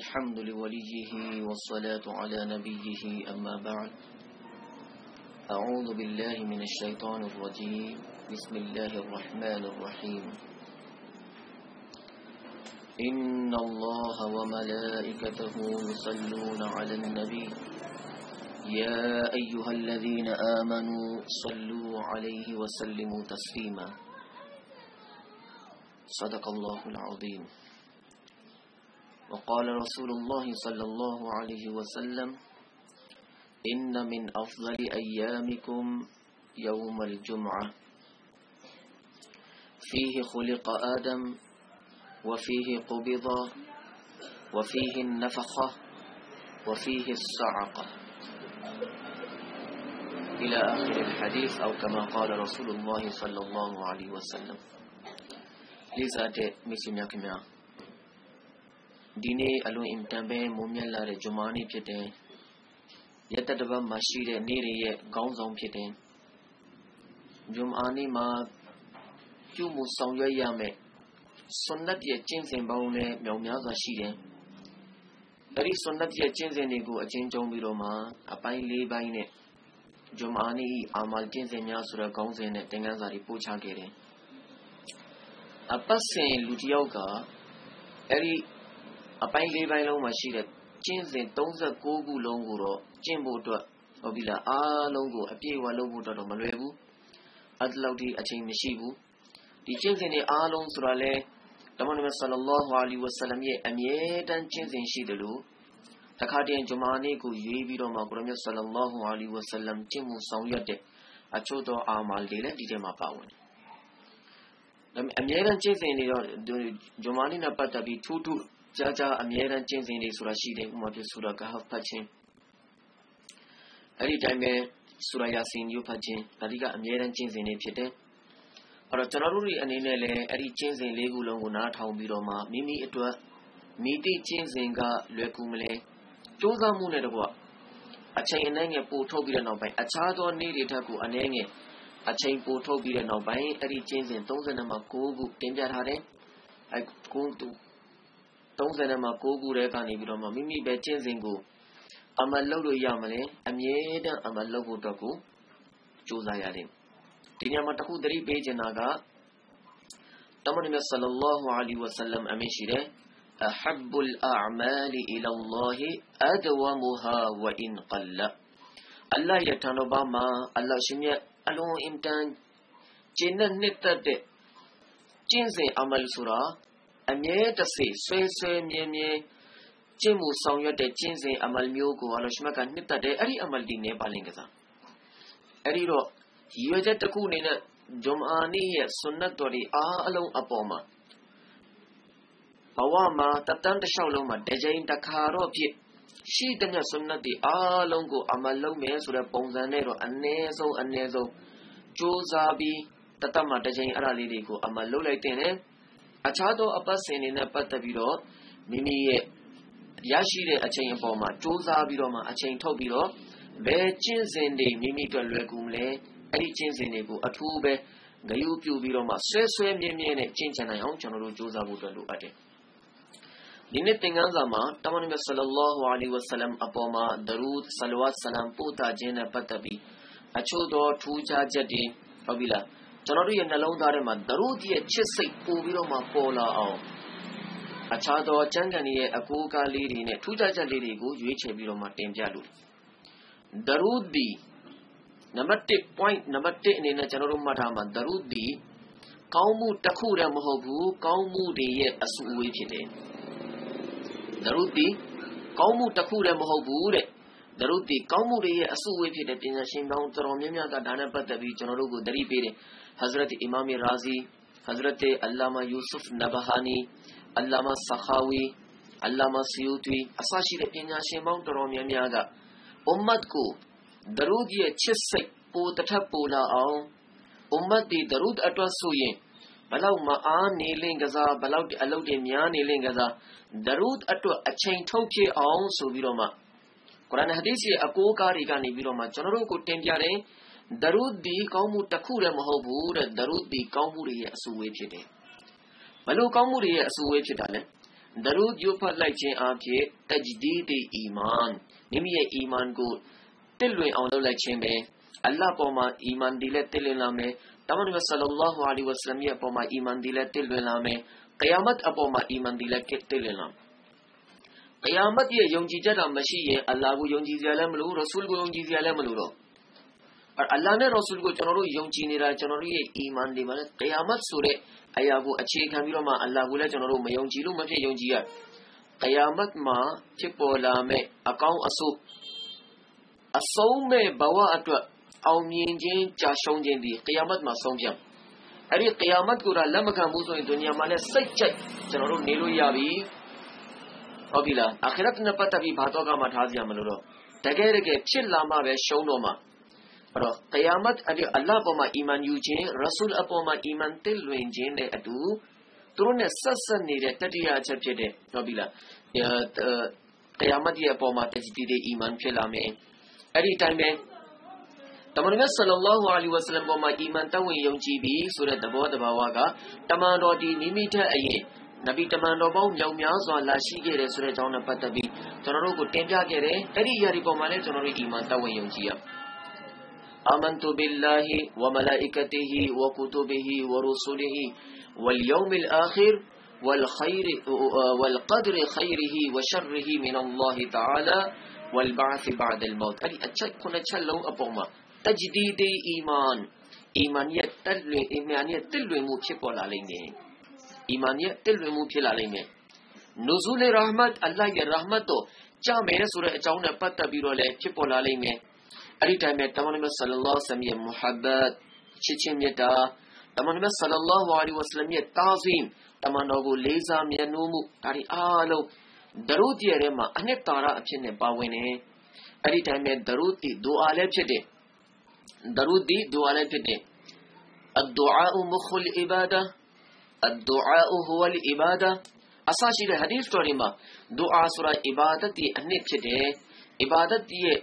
الحمد لوليه والصلاة على نبيه أما بعد. أعوذ بالله من الشيطان الرجيم. بسم الله الرحمن الرحيم. إن الله وملائكته يصلون على النبي. يا أيها الذين آمنوا صلوا عليه وسلموا تسليما. صدق الله العظيم. وقال رسول الله صلى الله عليه وسلم إن من أفضل أيامكم يوم الجمعة. فيه خلق آدم وفيه قبض وفيه النفخة وفيه الصعقة إلى آخر الحديث أو كما قال رسول الله صلى الله عليه وسلم. لذا مسلم يكمل ဒီနေ့အလွန်အင်တန်ပဲမုံမြတ်လာတဲ့ဂျမားနေ့ဖြစ်တယ်။ရက်တတပတ်မှာရှိတဲ့နေ့တွေရဲ့ခေါင်းဆောင်ဖြစ်တယ်။ဂျမားနေ့မှာပြုမှုဆောင်ရွက်ရမယ်။ဆွန်နတ်ရဲ့ကျင့်စဉ်ပေါင်းလည်းမြောင်များစွာရှိတယ်။အဲဒီဆွန်နတ်ရဲ့ကျင့်စဉ်တွေကိုအချင်းချင်းပြီးတော့မှအပိုင်း၄ပိုင်းနဲ့ဂျမားနေ့အာမလ်ကျင့်စဉ်များဆိုတဲ့ခေါင်းစဉ်နဲ့သင်ခန်းစာတွေပို့ချခဲ့တယ်။အပတ်စဉ်လူတစ်ယောက်ကအဲဒီ အပိုင်း ၄ ပိုင်းလုံးမှာရှိတဲ့ ကျင့်စဉ်39ခုလုံးကိုတော့ ကျင့်ဖို့အတွက်ဟုတ်ပြီလားအားလုံးကို အပြည့်အဝလုပ်ဖို့တော့ မလွယ်ဘူးအတလောက်ဒီအချိန်မရှိဘူး ဒီကျင့်စဉ်တွေ အားလုံးဆိုတာလဲတမန်တော်ဆလလောဟူအလီဝဆလမ်ရဲ့ အမြဲတမ်း ကျင့်စဉ်ရှိတယ်လို့တခါတည်းဂျမာနေ့ကို ရွေးပြီးတော့မှ ကိုရမြတ် ဆလလောဟူအလီဝဆလမ် ကျင့်မှုဆောင်ရွက်တဲ့ အချို့သော အာမာတွေလည်း ဒီထဲမှာ ပါဝင်တယ်ဒါပေမဲ့အမြဲတမ်း ကျင့်စဉ်တွေတော့ ဂျမာနေ့နဲ့ ပတ်သက်ပြီး ထူးထူး ကြာကြာအမြဲတမ်းကျင့်စဉ်တွေဆိုတာရှိတယ်ဥပမာပြဆိုတော့ကဟဖတ်ခြင်းအဲ့ဒီတိုင်းပဲဆူရာယာစင်ယူဖတ်ခြင်းဒါဒီကအမြဲတမ်းကျင့်စဉ်တွေဖြစ်တယ်အဲ့တော့ကျွန်တော်တို့တွေအနေနဲ့လည်းအဲ့ဒီကျင့်စဉ်လေးခုလုံးကိုနားထောင်ပြီးတော့မှမိမိအတွက်မိတိကျင့်စဉ်ကလွယ်ကူမလဲစူးစမ်းမှုနဲ့တကွအချိန်အနည်းငယ်ပို့ထုတ်ပြီးတဲ့နောက်ပိုင်းအခြားသောနေ့တွေထက်ကိုအနည်းငယ်အချိန်ပို့ထုတ်ပြီးတဲ့နောက်ပိုင်းအဲ့ဒီကျင့်စဉ်30မှာ9ခုတင်ပြထားတယ်အဲ့ကို 30နဲ့မှ9ခုတဲ့ကနေပြီးတော့မှမိမိပဲကျင့်စဉ်ကိုအမလုပ်လို့ရမလဲအမြဲတမ်းအမလုပ်ဖို့အတွက်ကိုကြိုးစားရတယ်ဒီညမှာတခုသတိပေးချင်တာကတမန်တော်ဆလလောဟူအလัยဝဆလမ်အမင်းရှိတယ် أحب الأعمال إلى الله أدومها وإن قل အလ္လာဟ်ရဲ့ထံတော်ဘာမှာအလ္လာဟ်ရှင်ရဲ့အလုံးအင်တန်ကျင့်တဲ့နှစ်သက်တဲ့ကျင့်စဉ်အမလ်ဆိုတာ အမြဲတစေဆွဲဆွဲမြဲမြဲကျင့်မှုဆောင်ရွက်တဲ့ကျင့်စဉ်အမလ်မျိုးကိုအလ္လာဟ်ရှမတ်ကနှစ်သက်တယ်အဲ့ဒီအမလ်ဒီနေပါလင်ကစားအဲ့ဒီတော့ရည်ရွယ်ချက်တစ်ခုအနေနဲ့ဂျုံအာနီရဲ့ဆွန်နတ်တော်ဒီအားအလုံးအပေါ်မှာဘဝမှာတတန်းတစ်လျှောက်လုံးမှာတကြိမ်တစ်ခါတော့ဖြစ်ရှိတဲ့မြတ်ဆွန်နတ်ဒီအားလုံးကိုအမလ်လုပ်မယ်ဆိုတဲ့ပုံစံနဲ့တော့အ ਨੇ ဆုံးအ ਨੇ ဆုံးစူးစမ်းပြီးတတမတစ်ကြိမ်အဲ့ဒါလေးတွေကိုအမလ်လုပ်လိုက်တဲ့ အခြားသောအပတ်စဉ်တွေနဲ့ပတ်သက်ပြီးတော့မိမိရဲ့ရရှိတဲ့အချိန်အပေါ်မှာစူးစမ်းပြီးတော့မှအချိန်ထုတ်ပြီးတော့ဘယ်ကျင့်စဉ်တွေမိမိအတွက်လွယ်ကူမလဲအဲ့ဒီကျင့်စဉ်တွေကိုအထူးပဲဂယုပြုပြီးတော့မှဆွဲဆွဲမြဲမြဲနဲ့ကျင့်ကြံနိုင်အောင်ကျွန်တော်တို့စူးစမ်းဖို့အတွက်လိုအပ်တယ်ဒီနေ့သင်ခန်းစာမှာတမန်တော်ဆလလောဟူအလัยဝဆလမ်အပေါ်မှာဒရူဒ်ဆလဝတ်ဆလမ်ပို့တာခြင်းနဲ့ပတ်သက်ပြီးအချို့သောထူးခြားချက်တွေဟုတ်ပြီလား ကျွန်တော်တို့ရဲ့နှလုံးသားထဲမှာဒရုဒ်ရဲ့ချစ်စိတ်ပို့ပြီးတော့မှပေါ်လာအောင်အခြားသောကျမ်းဂန်ရဲ့အကူအကားလေးတွေနဲ့ထူးခြားချက်လေးတွေကိုရွေးချယ်ပြီးတော့မှတင်ပြလို့ဒရုဒ်ဒီနံပါတ်1 point နံပါတ်1အနေနဲ့ကျွန်တော်တို့မှတ်ထားမှာဒရုဒ်ဒီကောင်းမှုတစ်ခုတည်းမဟုတ်ဘူးကောင်းမှုတွေရဲ့အစုအဝေးဖြစ်တယ်ဒရုဒ်ဒီကောင်းမှုတစ်ခုတည်းမဟုတ်ဘူးတဲ့ဒရုဒ်ဒီကောင်းမှုတွေရဲ့အစုအဝေးဖြစ်တဲ့ပညာရှင်ပေါင်းတော်တော်များများကဒါနဲ့ပတ်သက်ပြီးကျွန်တော်တို့ကိုသတိပေးတယ် हज़रत इमाम राजी हज़रत अल्लामा यूसुफ नबहानी अल्लामा सखावी अल्लामा सयूती အစရှိတဲ့ပညာရှင်ပေါင်းတော်တော်များများကအွမ်မတ်ကိုဒရူဒ်ရဲ့ချစ်စိတ်ပိုတထပ်ပိုလာအောင်အွမ်မတ်ဒီဒရူဒ်အတွက်ဆိုရင်ဘလောက်မအားနေလင့်ကစားဘလောက်အလုပ်တွေများနေလင့်ကစားဒရူဒ်အတွက်အချိန်ထုတ်ဖြစ်အောင်ဆိုပြီးတော့မှကုရ်အာန်ဟဒီသ်ရဲ့အကိုးကားတွေကနေပြီးတော့မှကျွန်တော်တို့ကိုတင်ပြတယ် ဒရုဒ်ဒီကောင်းမှုတစ်ခုတည်းမဟုတ်ဘူးတဲ့ဒရုဒ်ဒီကောင်းမှုတွေရဲ့အစုဝေးဖြစ်တယ်ဘလို့ကောင်းမှုတွေရဲ့အစုဝေးဖြစ်တာလဲဒရူဒ်ရွတ်ဖတ်လိုက်ခြင်းအပြင်တဂျဒီဒီအီမန်မိမိရဲ့အီမန်ကိုတစ်လွင်အောင်လုပ်လိုက်ခြင်းပဲအလ္လာဟ်ပေါ်မှာအီမန်ဒီလက်တစ်လွင်လာမယ်တမန်တော်ဆလ္လာဟူအလိုင်းဝဆလမ်ရဲ့ပေါ်မှာအီမန်ဒီလက်တစ်လွင်လာမယ်ကယာမတ်အပေါ်မှာအီမန်ဒီလက်တစ်လွင်လာမယ်ကယာမတ်ရဲ့ယုံကြည်ချက်တာမရှိရင်အလ္လာဟ်ကိုယုံကြည်စရာလည်းမလိုရဆူလ်ကိုယုံကြည်စရာလည်းမလိုတော့ အလ္လာဟ်နဲ့ရဆူလ်ကို ကျွန်တော်တို့ ယုံကြည်နေတာ ကျွန်တော်တို့ရဲ့ အီမန်ဒီမှာလည်း ကယာမတ်ဆိုတဲ့ အရာကို အခြေခံပြီးတော့မှ အလ္လာဟ်ကိုလည်း ကျွန်တော်တို့ မယုံကြည်လို့ မဖြစ် ယုံကြည်ရ ကယာမတ်မှာ ဖြစ်ပေါ်လာမယ့် အကောင်းအဆိုး အဆုံးမဲ့ဘဝအတွက် အောင်မြင်ခြင်းကြာရှုံးခြင်းဒီကယာမတ်မှာ ဆုံးဖြတ်အဲ့ဒီ ကယာမတ်ကိုလက်မခံဘူးဆိုရင် ဒုနီယာမှာလည်း စိတ်ကြိုက် ကျွန်တော်တို့ နေလို့ရပြီ ဟုတ်ပြီလားအခရတ်နဲ့ ပတ်သက်ပြီး ဘာတော့ကမှ ထားစရာ မလိုတော့ တကယ်တကယ် ဖြစ်လာမှပဲ ရှုံးတော့မှာ အဲ့တော့ကယာမတ်အဲ့ဒီအလ္လာဟ်ပေါ်မှာ အီမန်ယူခြင်းရဆူလ်အပေါ်မှာ အီမန်တစ်လွင်ခြင်းနဲ့အတူ သူတို့နဲ့ ဆက်ဆက်နေတဲ့ တတိယအချက်ဖြစ်တဲ့ဟုတ်ပြီလားကယာမတ်ရဲ့အပေါ်မှာတဂျီဒီအီမန်ဖြစ်လာမယ် အဲ့ဒီတိုင်းပဲ တမန်တော်ဆလလောဟူအလัยဟိဝဆလမ်ပေါ်မှာ အီမန်တဝင်ယုံကြည်ပြီးဆိုတဲ့ သဘောတဘာဝက တမန်တော်ဒီမိမိထက်အရင် နဗီတမန်တော်ပေါင်း မြောက်များစွာ လာရှိခဲ့တယ်ဆိုတဲ့အကြောင်းနဲ့ ပတ်သက်ပြီး ကျွန်တော်တို့ကို တင်ပြခဲ့တယ် အဲ့ဒီအရာဒီပေါ်မှာလည်း ကျွန်တော်တို့ အီမန်တဝင်ယုံကြည်ရအာမန် آمنت بالله وملائكته وكتبه ورسله واليوم الآخر والخير والقدر خيره وشره من الله تعالى والبعث بعد الموت۔ أي أتشكنا اچھا، تشلو اچھا أبوما تجديد إيمان ایمانیت تلو ایمانیت تلو منہ پھر لیں گے۔ ایمانیت تلو منہ پھر گے۔ نزول رحمت، اللہ یہ رحمت تو چاہ میرے سورہ چاؤں نے پتہ بیرو لے چھپو لالیں گے۔ အဲ့ဒီတိုင်းပဲတမန်တော်ဆလလောဆမ်ရဲ့မုဟာဘတ်ချစ်ချင်းမြတ်တာတမန်တော်ဆလလောဝါလီဝဆလမ်ရဲ့တာဇီမ်တမန်တော်ကိုလေးစားမြတ်နိုးမှုဒါတွေအားလုံးဒရုဒီရဲမှာအနှစ်သာရအဖြစ်နဲ့ပါဝင်နေအဲ့ဒီတိုင်းပဲဒရုတီဒူအာလည်းဖြစ်တယ်ဒရုတီဒူအာလည်းဖြစ်တယ်အဒူအာမခုလ်အီဘာဒါအဒူအာဟူဝလ်အီဘာဒါအစရှိတဲ့ဟဒီသ်တော်ဒီမှာဒူအာဆိုတာအီဘာဒတ်ရဲ့အနှစ်ဖြစ်တယ်အီဘာဒတ်ရဲ့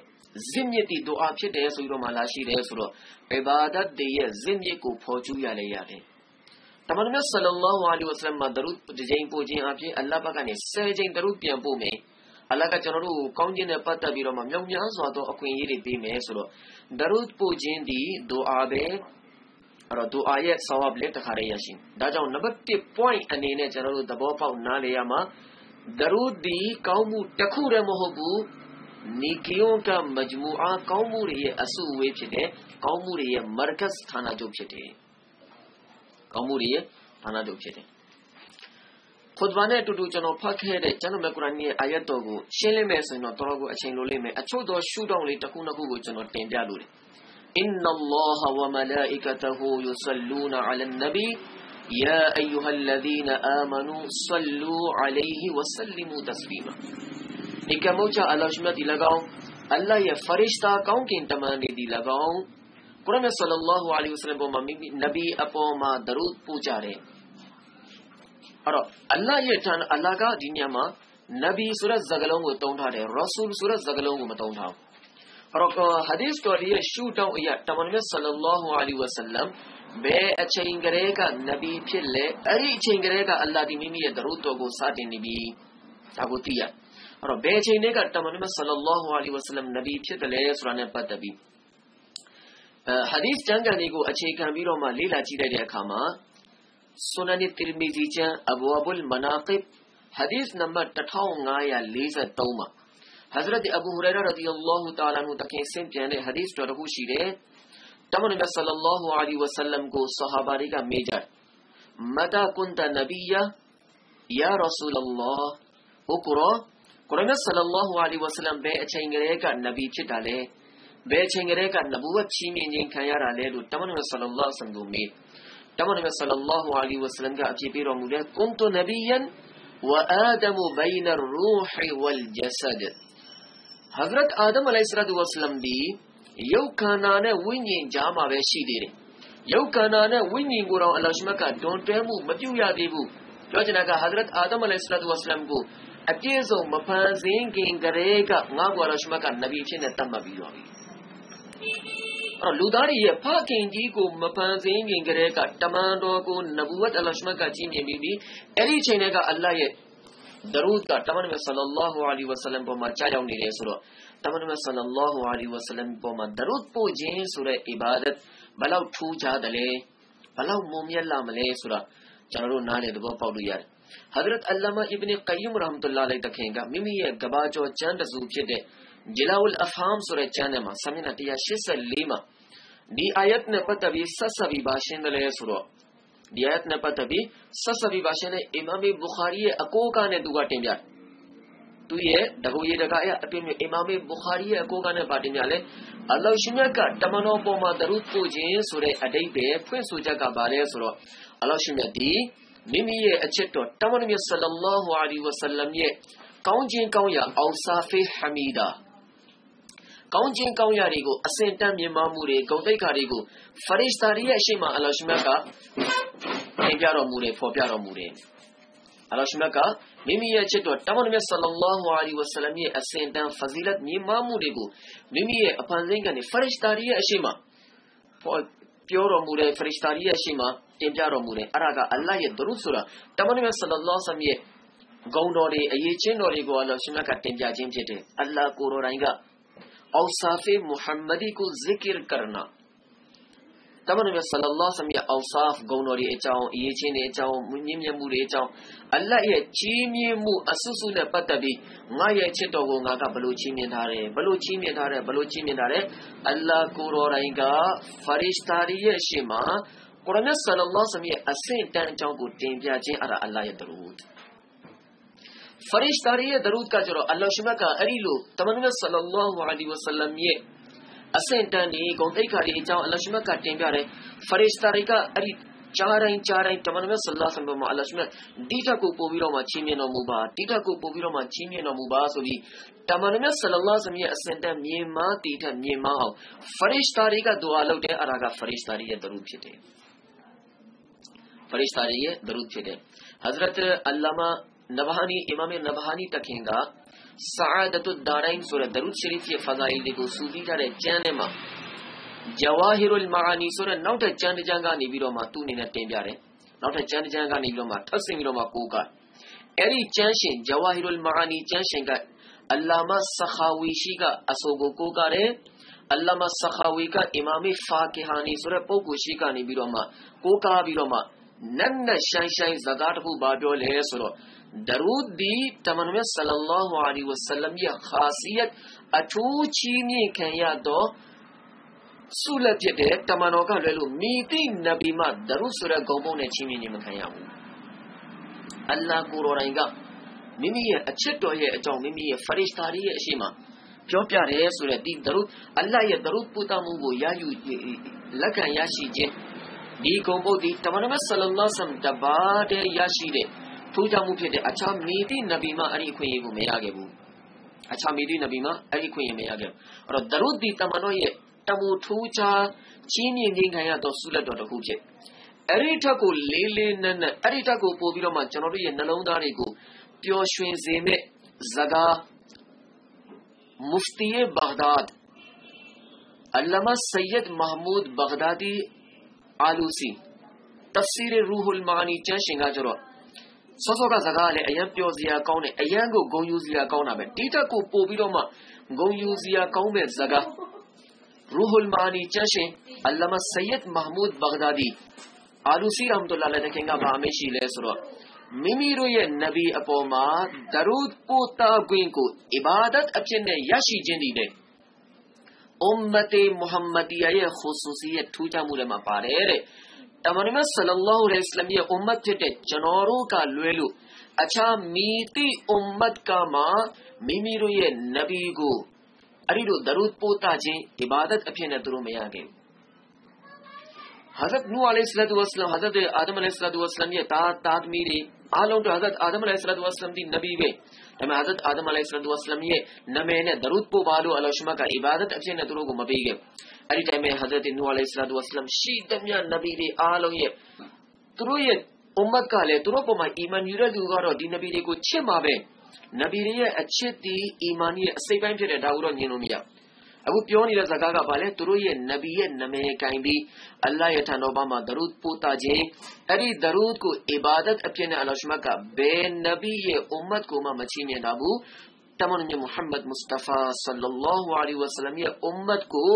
ဇင့်မြစ်ဒီဒူအာဖြစ်တယ်ဆိုပြီးတော့မှ လာရှိတယ်ဆိုတော့ ibadat တွေရဲ့ဇင့်မြစ်ကို ဖော်ကျူးရလေရတယ် တမန်တော်ဆလလောလဟ်အလိုင်းဝဆလမ်မှာ ဒရုဒကြိမ်ပို့ခြင်းအပြင်အလ္လာဟ်ဘက်ကနေ10ကြိမ် ဒရုပြန်ပို့မယ် အလ္လာဟ်က ကျွန်တော်တို့ကို ကောင်းခြင်းနဲ့ ပတ်သက်ပြီးတော့မှ မြောက်များစွာသော အခွင့်အရေးတွေပေးမယ်ဆိုတော့ ဒရုပို့ခြင်းဒီဒူအာပဲ အဲ့တော့ ဒူအာရဲ့ဆဝပ်လည်း တခါတည်း ရရှိဒါကြောင့် နံပါတ်1 point အနေနဲ့ ကျွန်တော်တို့ သဘောပေါက် နားလည်ရမှာ ဒရုဒီကောင်းမှုတစ်ခုတည်း မဟုတ်ဘူး နီကီယွန်ကမဂျမူအာကောင်းမှုတွေရဲ့အစုအဝေးဖြစ်တဲ့ကောင်းမှုတွေရဲ့မာကတ်ဌာနချုပ်ဖြစ်တယ်ကောင်းမှုတွေရဲ့ဌာနချုပ်ဖြစ်တယ်ခွတ်ဘာနဲ့အတူတူကျွန်တော်ဖတ်ခဲ့တဲ့ကျွန်တော်မြတ်ကုရ်အာန်ရဲ့အာယတ်တော်ကိုရှင်းလင်းမယ်ဆိုရင်တော့တော်တော်ကိုအချိန်လိုလိမ့်မယ်အချို့သောရှုထောင့်လေးတစ်ခုနှစ်ခုကိုကျွန်တော်တင်ပြလို့တယ် إن الله وملائكته يصلون على النبي يا أيها الذين آمنوا صلوا عليه وسلموا تسليما ဒီကမိုချာအလ္လာဟ်ရှမတ်ဒီ၎င်းအလ္လာဟ်ရဲ့ဖရစ်တာကောင်းကင်တမန်တွေဒီ၎င်းကုရ်အာန်ဆလ္လာလာဟူအလိုင်ဝဆလမ်ပေါ်မှာမိမိနဗီအပေါ်မှာဒရုဒ်ပို့ကြတယ်အဲ့တော့အလ္လာဟ်ရဲ့တန်အလ္လာဟ်က အဲ့တော့ဘယ်ချိန်တည်းကတမန်တော်ဆလလောဟူအလัยဟိဝဆလမ်နဗီဖြစ်တယ်လဲဆိုတာနဲ့ပတ်သက်ပြီးအဲဟာဒီသ်ကျမ်းဂန်လေးကိုအခြေခံပြီးတော့မှလေ့လာကြည့်လိုက်တဲ့အခါမှာဆွနနီတီမီဇီချန်အဘူအဘူလ်မနာကိဘ်ဟာဒီသ်နံပါတ်1543မှာ حضرت ابو ہریرہ رضی اللہ تعالی عنہ تک سے بیان ہے حدیث تو رہو شی ہے تمام نبی صلی اللہ علیہ وسلم کو صحابہ ری کا میجر متا کنت نبی یا رسول اللہ اقرا ကိုရိုမြတ်ဆလလောဟူအလီဝဆလမ်ဘယ်အချိန်ကလေးကနဗီဖြစ်တာလဲဘယ်အချိန်ကလေးကနဗူဝတ်ချီးမြှင့်ခြင်းခံရတာလဲလို့တမန်တော်ဆလလောဆန်ကိုမေးတမန်တော်ဆလလောဟူအလီဝဆလမ်ကအပြည့်ပေးတော်မူတဲ့ကွန်တုနဗီယန်ဝအာဒမ်ဘိုင်နရူဟီဝလ်ဂျဆဒ် Hazrat Adam Aleyhisselatü Vesselam ဒီရုပ်ခန္ဓာနဲ့ဝိညာဉ်ကြားမှာပဲရှိသေးတယ်။ရုပ်ခန္ဓာနဲ့ဝိညာဉ်ကိုယ်တော်အလ္လာဟ်ရှမတ်ကတွန်တွဲမှုမပြုရသေးဘူး။ပြောချင်တာက Hazrat Adam Aleyhisselatü Vesselam ကို အပြည့်စုံမဖန်ဆင်းခင်ကလေးကငါ့ကိုအလ္လာဟ်ရှမတ်ကနဗီဖြစ်နေတတ်မှတ်ပြီးတော့ပြီအဲ့လူသားတွေရဲ့ဖခင်ကြီးကိုမဖန်ဆင်းခင်ကလေးကတမန်တော်ကိုနဗူဝတ်အလ္လာဟ်ရှမတ်ကကြီးမြင်ပြီးပြီအဲ့ဒီအချိန်တည်းကအလ္လာဟ်ရဲ့ဒရူဒ်ကတမန်တော်ဆလလောဟူအလัยဟိဝဆလမ်ပေါ်မှာကြားရောက်နေတယ်ဆိုတော့တမန်တော်ဆလလောဟူအလัยဟိဝဆလမ်ပေါ်မှာဒရူဒ်ပို့ခြင်းဆိုတဲ့အီဘာဒတ်ဘလောက်ထူးခြားတယ်လဲဘလောက်မုံမြတ်လာမလဲဆိုတာကျွန်တော်တို့နားလည်သဘောပေါက်လို့ရတယ် Hazrat Allama Ibn Qayyim Rahmatullah Alayh တခင်ကမိမိရဲ့ကဘာကျော်ကျမ်းတစ်စုဖြစ်တဲ့ Jilawul Afham ဆိုတဲ့ကျမ်းထဲမှာစာမျက်နှာ184မှာဒီအာယတ်နဲ့ပတ်သက်ပြီးဆက်ဆက်ပြီးပါရှင်းတယ်လဲဆိုတော့ဒီအာယတ်နဲ့ပတ်သက်ပြီးဆက်ဆက်ပြီးပါရှင်းတဲ့ Imam Bukhari ရဲ့အကိုးကနဲ့သူကတင်ပြတယ်သူရဲ့တကူရေတကအရာအတွင်းမြေအီမာမေဘူခါရီရဲ့အကိုကနဲ့ပါတင်ပြလဲအလောရှင်မြတ်ကတမန်တော်ပေါ်မှာတရုပ်ပို့ခြင်းဆိုတဲ့အတိတ်ပဲဖွင့်ဆိုချက်ကပါလဲဆိုတော့အလောရှင်မြတ်ဒီ မိမိရဲ့အချက်တော်တမန်တော်မြတ်ဆလ္လာဟူအလัยဟိဝဆလမ်ရဲ့ကောင်းခြင်းကောင်းရာအောင်ဆာဖေဟမီဒါကောင်းခြင်းကောင်းရာတွေကိုအစင်တန်းမြင်မမှုတွေဂုဏ်သိက္ခာတွေကိုဖရစ်တာတွေရဲ့အရှိမအလ္လာဟ်ရှင်မြတ်ကသင်ပြတော်မူတယ်ဖော်ပြတော်မူတယ်အလ္လာဟ်ရှင်မြတ်ကမိမိရဲ့ချစ်တော်တမန်တော်မြတ်ဆလ္လာဟူအလัยဟိဝဆလမ်ရဲ့အစင်တန်းဖဇီလတ်မြင်မမှုတွေကိုမိမိရဲ့အဖန်ဆင်းကနေဖရစ်တာတွေရဲ့အရှိမဖော် ပြောတော်မူတဲ့ဖရစ်တာတွေရဲ့အရှိမတင်ပြတော်မူတယ်အဲ့ဒါကအလ္လာဟ်ရဲ့ဒရုဆိုတာတမန်တော်မြတ်ဆလ္လာဟူအလัยဟိဝဆလမ်ရဲ့ဂုဏ်တော်တွေအရေးချင်းတော်တွေကိုအလ္လာဟ်ရှင်မြတ်ကတင်ပြခြင်းဖြစ်တယ်အလ္လာဟ်ကိုယ်တော်တိုင်က औसाफ मुहम्मदी को जिक्र करना တမန်တော်ဆလလောဆမ်ရဲ့အောက်ဆာဖ်ဂုဏ်တော်တွေအကြောင်းအရေးချင်းတွေအကြောင်းမြင့်မြတ်မှုတွေအကြောင်းအလတ်ရဲ့ကြီးမြင့်မှုအဆုစုနဲ့ပတ်သက်ပြီးငါရဲ့ချစ်တော်ကိုငါကဘလို့ကြီးမြင့်ထားတယ်ဘလို့ကြီးမြင့်ထားတယ်ဘလို့ကြီးမြင့်ထားတယ်အလ္လာကိုရောတိုင်းကဖရစ်တာတွေရဲ့ရှေ့မှာကုရ်အာန်ဆလလောဆမ်ရဲ့အဆင့်တန်းအကြောင်းကိုတင်ပြခြင်းအဲ့ဒါအလ္လာရဲ့ဒရူဒ်ဖရစ်တာတွေရဲ့ဒရုဒ်ကကျတော့အလ္လာဟ်ရှိမကအဲ့ဒီလိုတမန်တော်ဆလ္လာဟူအလัยဟိဝဆလမ်ရဲ့ အဆင့်တန်းဒီဂုံတိတ်ခါတွေအကြောင်းအလ္လာဟ်ရှိမကတင်ပြတယ်ဖရစ်တာတွေကအဲ့ဒီကြားတိုင်းကြားတိုင်းတမန်တော်ဆလ္လာဟူအလัยဟိဝအလ္လာဟ်ရှိမဒီတက်ကိုပို့ပြီးတော့မှချီးမြှင့်တော်မူပါဒီတက်ကိုပို့ပြီးတော့မှချီးမြှင့်တော်မူပါဆိုပြီးတမန်တော်ဆလ္လာဟူအလัยဟိဝရဲ့အဆင့်တန်းမြေမားတည်ထက်မြေမားအောင်ဖရစ်တာတွေကဒူအာလုပ်တယ်အဲ့ဒါကဖရစ်တာတွေရဲ့ဒရုဒ်ဖြစ်တယ်ဖရစ်တာတွေရဲ့ဒရုဒ်ဖြစ်တယ် စာဒတုဒါရိုင်းဆိုတဲ့ဒရုဒ်ရှရီဖ်ရဲ့ဖဇာအီတွေကိုစူပြီးထားတဲ့ကျမ်းထဲမှာဂျဝါဟီရုလ်မာအာနီဆိုတဲ့နောက်ထပ်ကျမ်းတစ်ကျမ်းကနေပြီးတော့မှသူ့အနေနဲ့တင်ပြတယ်။နောက်ထပ်ကျမ်းတစ်ကျမ်းကနေပြီးတော့မှထပ်ဆင့်ပြီးတော့မှကိုးကအဲ့ဒီကျမ်းရှင်ဂျဝါဟီရုလ်မာအာနီကျမ်းရှင်ကအလ္လာမဆခါဝီရှိကအဆိုကိုကိုးကတယ်အလ္လာမဆခါဝီကအီမာမီဖာကီဟာနီဆိုတဲ့ပုဂ္ဂိုလ်ရှိကနေပြီးတော့မှကိုးကားပြီးတော့မှနတ်နတ်ရှိုင်းရှိုင်းဇကာတ်တစ်ခုပါပြောလဲဆိုတော့ درود دی تمنوی صلی اللہ علیہ وسلم یہ خاصیت اچھو چینی کھیں یا دو ဆုလက်ဖြစ်တဲ့တမန်တော်ကလည်းလို့မိတိနဗီမဒရုဆိုတဲ့ဂုံပုံနဲ့ချင်းမြင်နေမခံရဘူး။အလ္လာဟ်ကိုယ်တော်တိုင်ကမိမိရဲ့အချစ်တော်ရဲ့အကြောင်းမိမိရဲ့ဖရစ်တာရီရဲ့အရှိမပြောပြတယ်ဆိုတဲ့ဒီဒရုအလ္လာဟ်ရဲ့ဒရုပူတာမှုကိုရယူလက်ခံရရှိခြင်းဒီဂုံပုံဒီတမန်တော်ဆလ္လာလ္လာဟ်ဆမ်တဘာတဲ့ရရှိတဲ့ ထိုးကြောင့်မှုဖြစ်တဲ့အခြားမီတိနဗီမှအဲ့ဒီအခွင့်အရေးကိုမရခဲ့ဘူးအခြားမီတိနဗီမှအဲ့ဒီအခွင့်အရေးမရခဲ့ဘူးအဲ့တော့ဒရုတ်ဒီတမန်တော်ရဲ့တမူထိုးချချင်းမြင့်ငိမ့်ခံရသောဆုလက်တော်တစ်ခုဖြစ်အဲ့ဒီထက်ကိုလေးလေးနက်နက်အဲ့ဒီထက်ကိုပို့ပြီးတော့မှကျွန်တော်တို့ရဲ့နှလုံးသားတွေကိုပျော်ရွှင်စေမဲ့ဇကာမူဖတီရဲ့ဘာဂဒါဒ်အလ္လာမဆယဒ်မဟမူဒ်ဘာဂဒါဒီအာလူစီ تفسیر روح المعانی ကျမ်းရှင်ကကျတော့ စောစောက စကားလည်း အရန်ပျော်စရာကောင်းတယ် အရန်ကို ဂုံယူစရာကောင်းတာပဲ ဒီတက်ကို ပို့ပြီးတော့မှ ဂုံယူစရာကောင်းတဲ့စကားရူဟူလ်မာနီကျမ်းရှင်အလ္လာမဆယက်မဟမူဒ်ဘဂဒါဒီအာလူစီရမ်တူလာလည်းခင်က ဘာအမရှိလဲဆိုတော့ မိမိတို့ရဲ့ နဗီအပေါ်မှာဒရူဒ်ပို့တာခွင့်ကိုအီဘာဒတ်အဖြစ်နဲ့ ရရှိခြင်းဒီတဲ့အွမ်မတေမုဟမ္မဒီယာရဲ့ခူဆူစီရဲ့ထူးခြားမှုတွေမှာ ပါတယ်တဲ့ အမန်မတ်ဆလလောလစ္စလမ်ရဲ့ ummat ဖြစ်တဲ့ကျွန်တော်တို့ကလွဲလို့အခြားမီတိ ummat ကမှမိမိတို့ရဲ့နဗီကိုအဲ့ဒီလိုဒရုဒ်ပို့တာခြင်းဒီဘာဒတ်အဖြစ်နဲ့သူတို့မရခဲ့ဘူး။ Hazrat Nuh alayhi salatu wasalam Hazrat Adam alayhi salatu wasalam ရဲ့တာတာသမီးတွေအားလုံးတို့ Hazrat Adam alayhi salatu wasalam ဒီနဗီပဲ။ဒါပေမဲ့ Hazrat Adam alayhi salatu wasalam ရဲ့နာမည်နဲ့ဒရုဒ်ပို့ပါလို့အလောရှမကအီဘာဒတ်အဖြစ်နဲ့သူတို့ကိုမပေးခဲ့ဘူး။ င်းပဲ Hazrat Nuh alayhi salatu wasalam ရှိသမျှနဗီတွေအားလုံးရဲ့သူတို့ရဲ့ ummat ကလည်းသူတို့ပုံမှာအီမန်ယူတဲ့လူကတော့ဒီနဗီတွေကိုချစ်မှာပဲနဗီတွေရဲ့အချစ်ဒီအီမန်ရဲ့အစိတ်ပိုင်းဖြစ်တဲ့ဒါကိုတော့ညင်လို့မရအခုပြောနေတဲ့စကားကဘာလဲသူတို့ရဲ့နဗီရဲ့နာမည်ကင်ပြီးအလ္လာဟ်ရဲ့ထံတော်ဘာမှာဒရူဒ်ပို့တာခြင်းအဲ့ဒီဒရူဒ်ကိုအီဘာဒတ်အဖြစ်နဲ့အလ္လာဟ်ရှမတ်ကဘယ်နဗီရဲ့အွမ်မတ်ကိုမှမချီးမြှင့်တာဘူးတမန်တော်မုဟမ္မဒ်မုစတဖာဆလ္လာလာဟူအလိုင်ဝါဆလမ်ရဲ့အွမ်မတ်ကို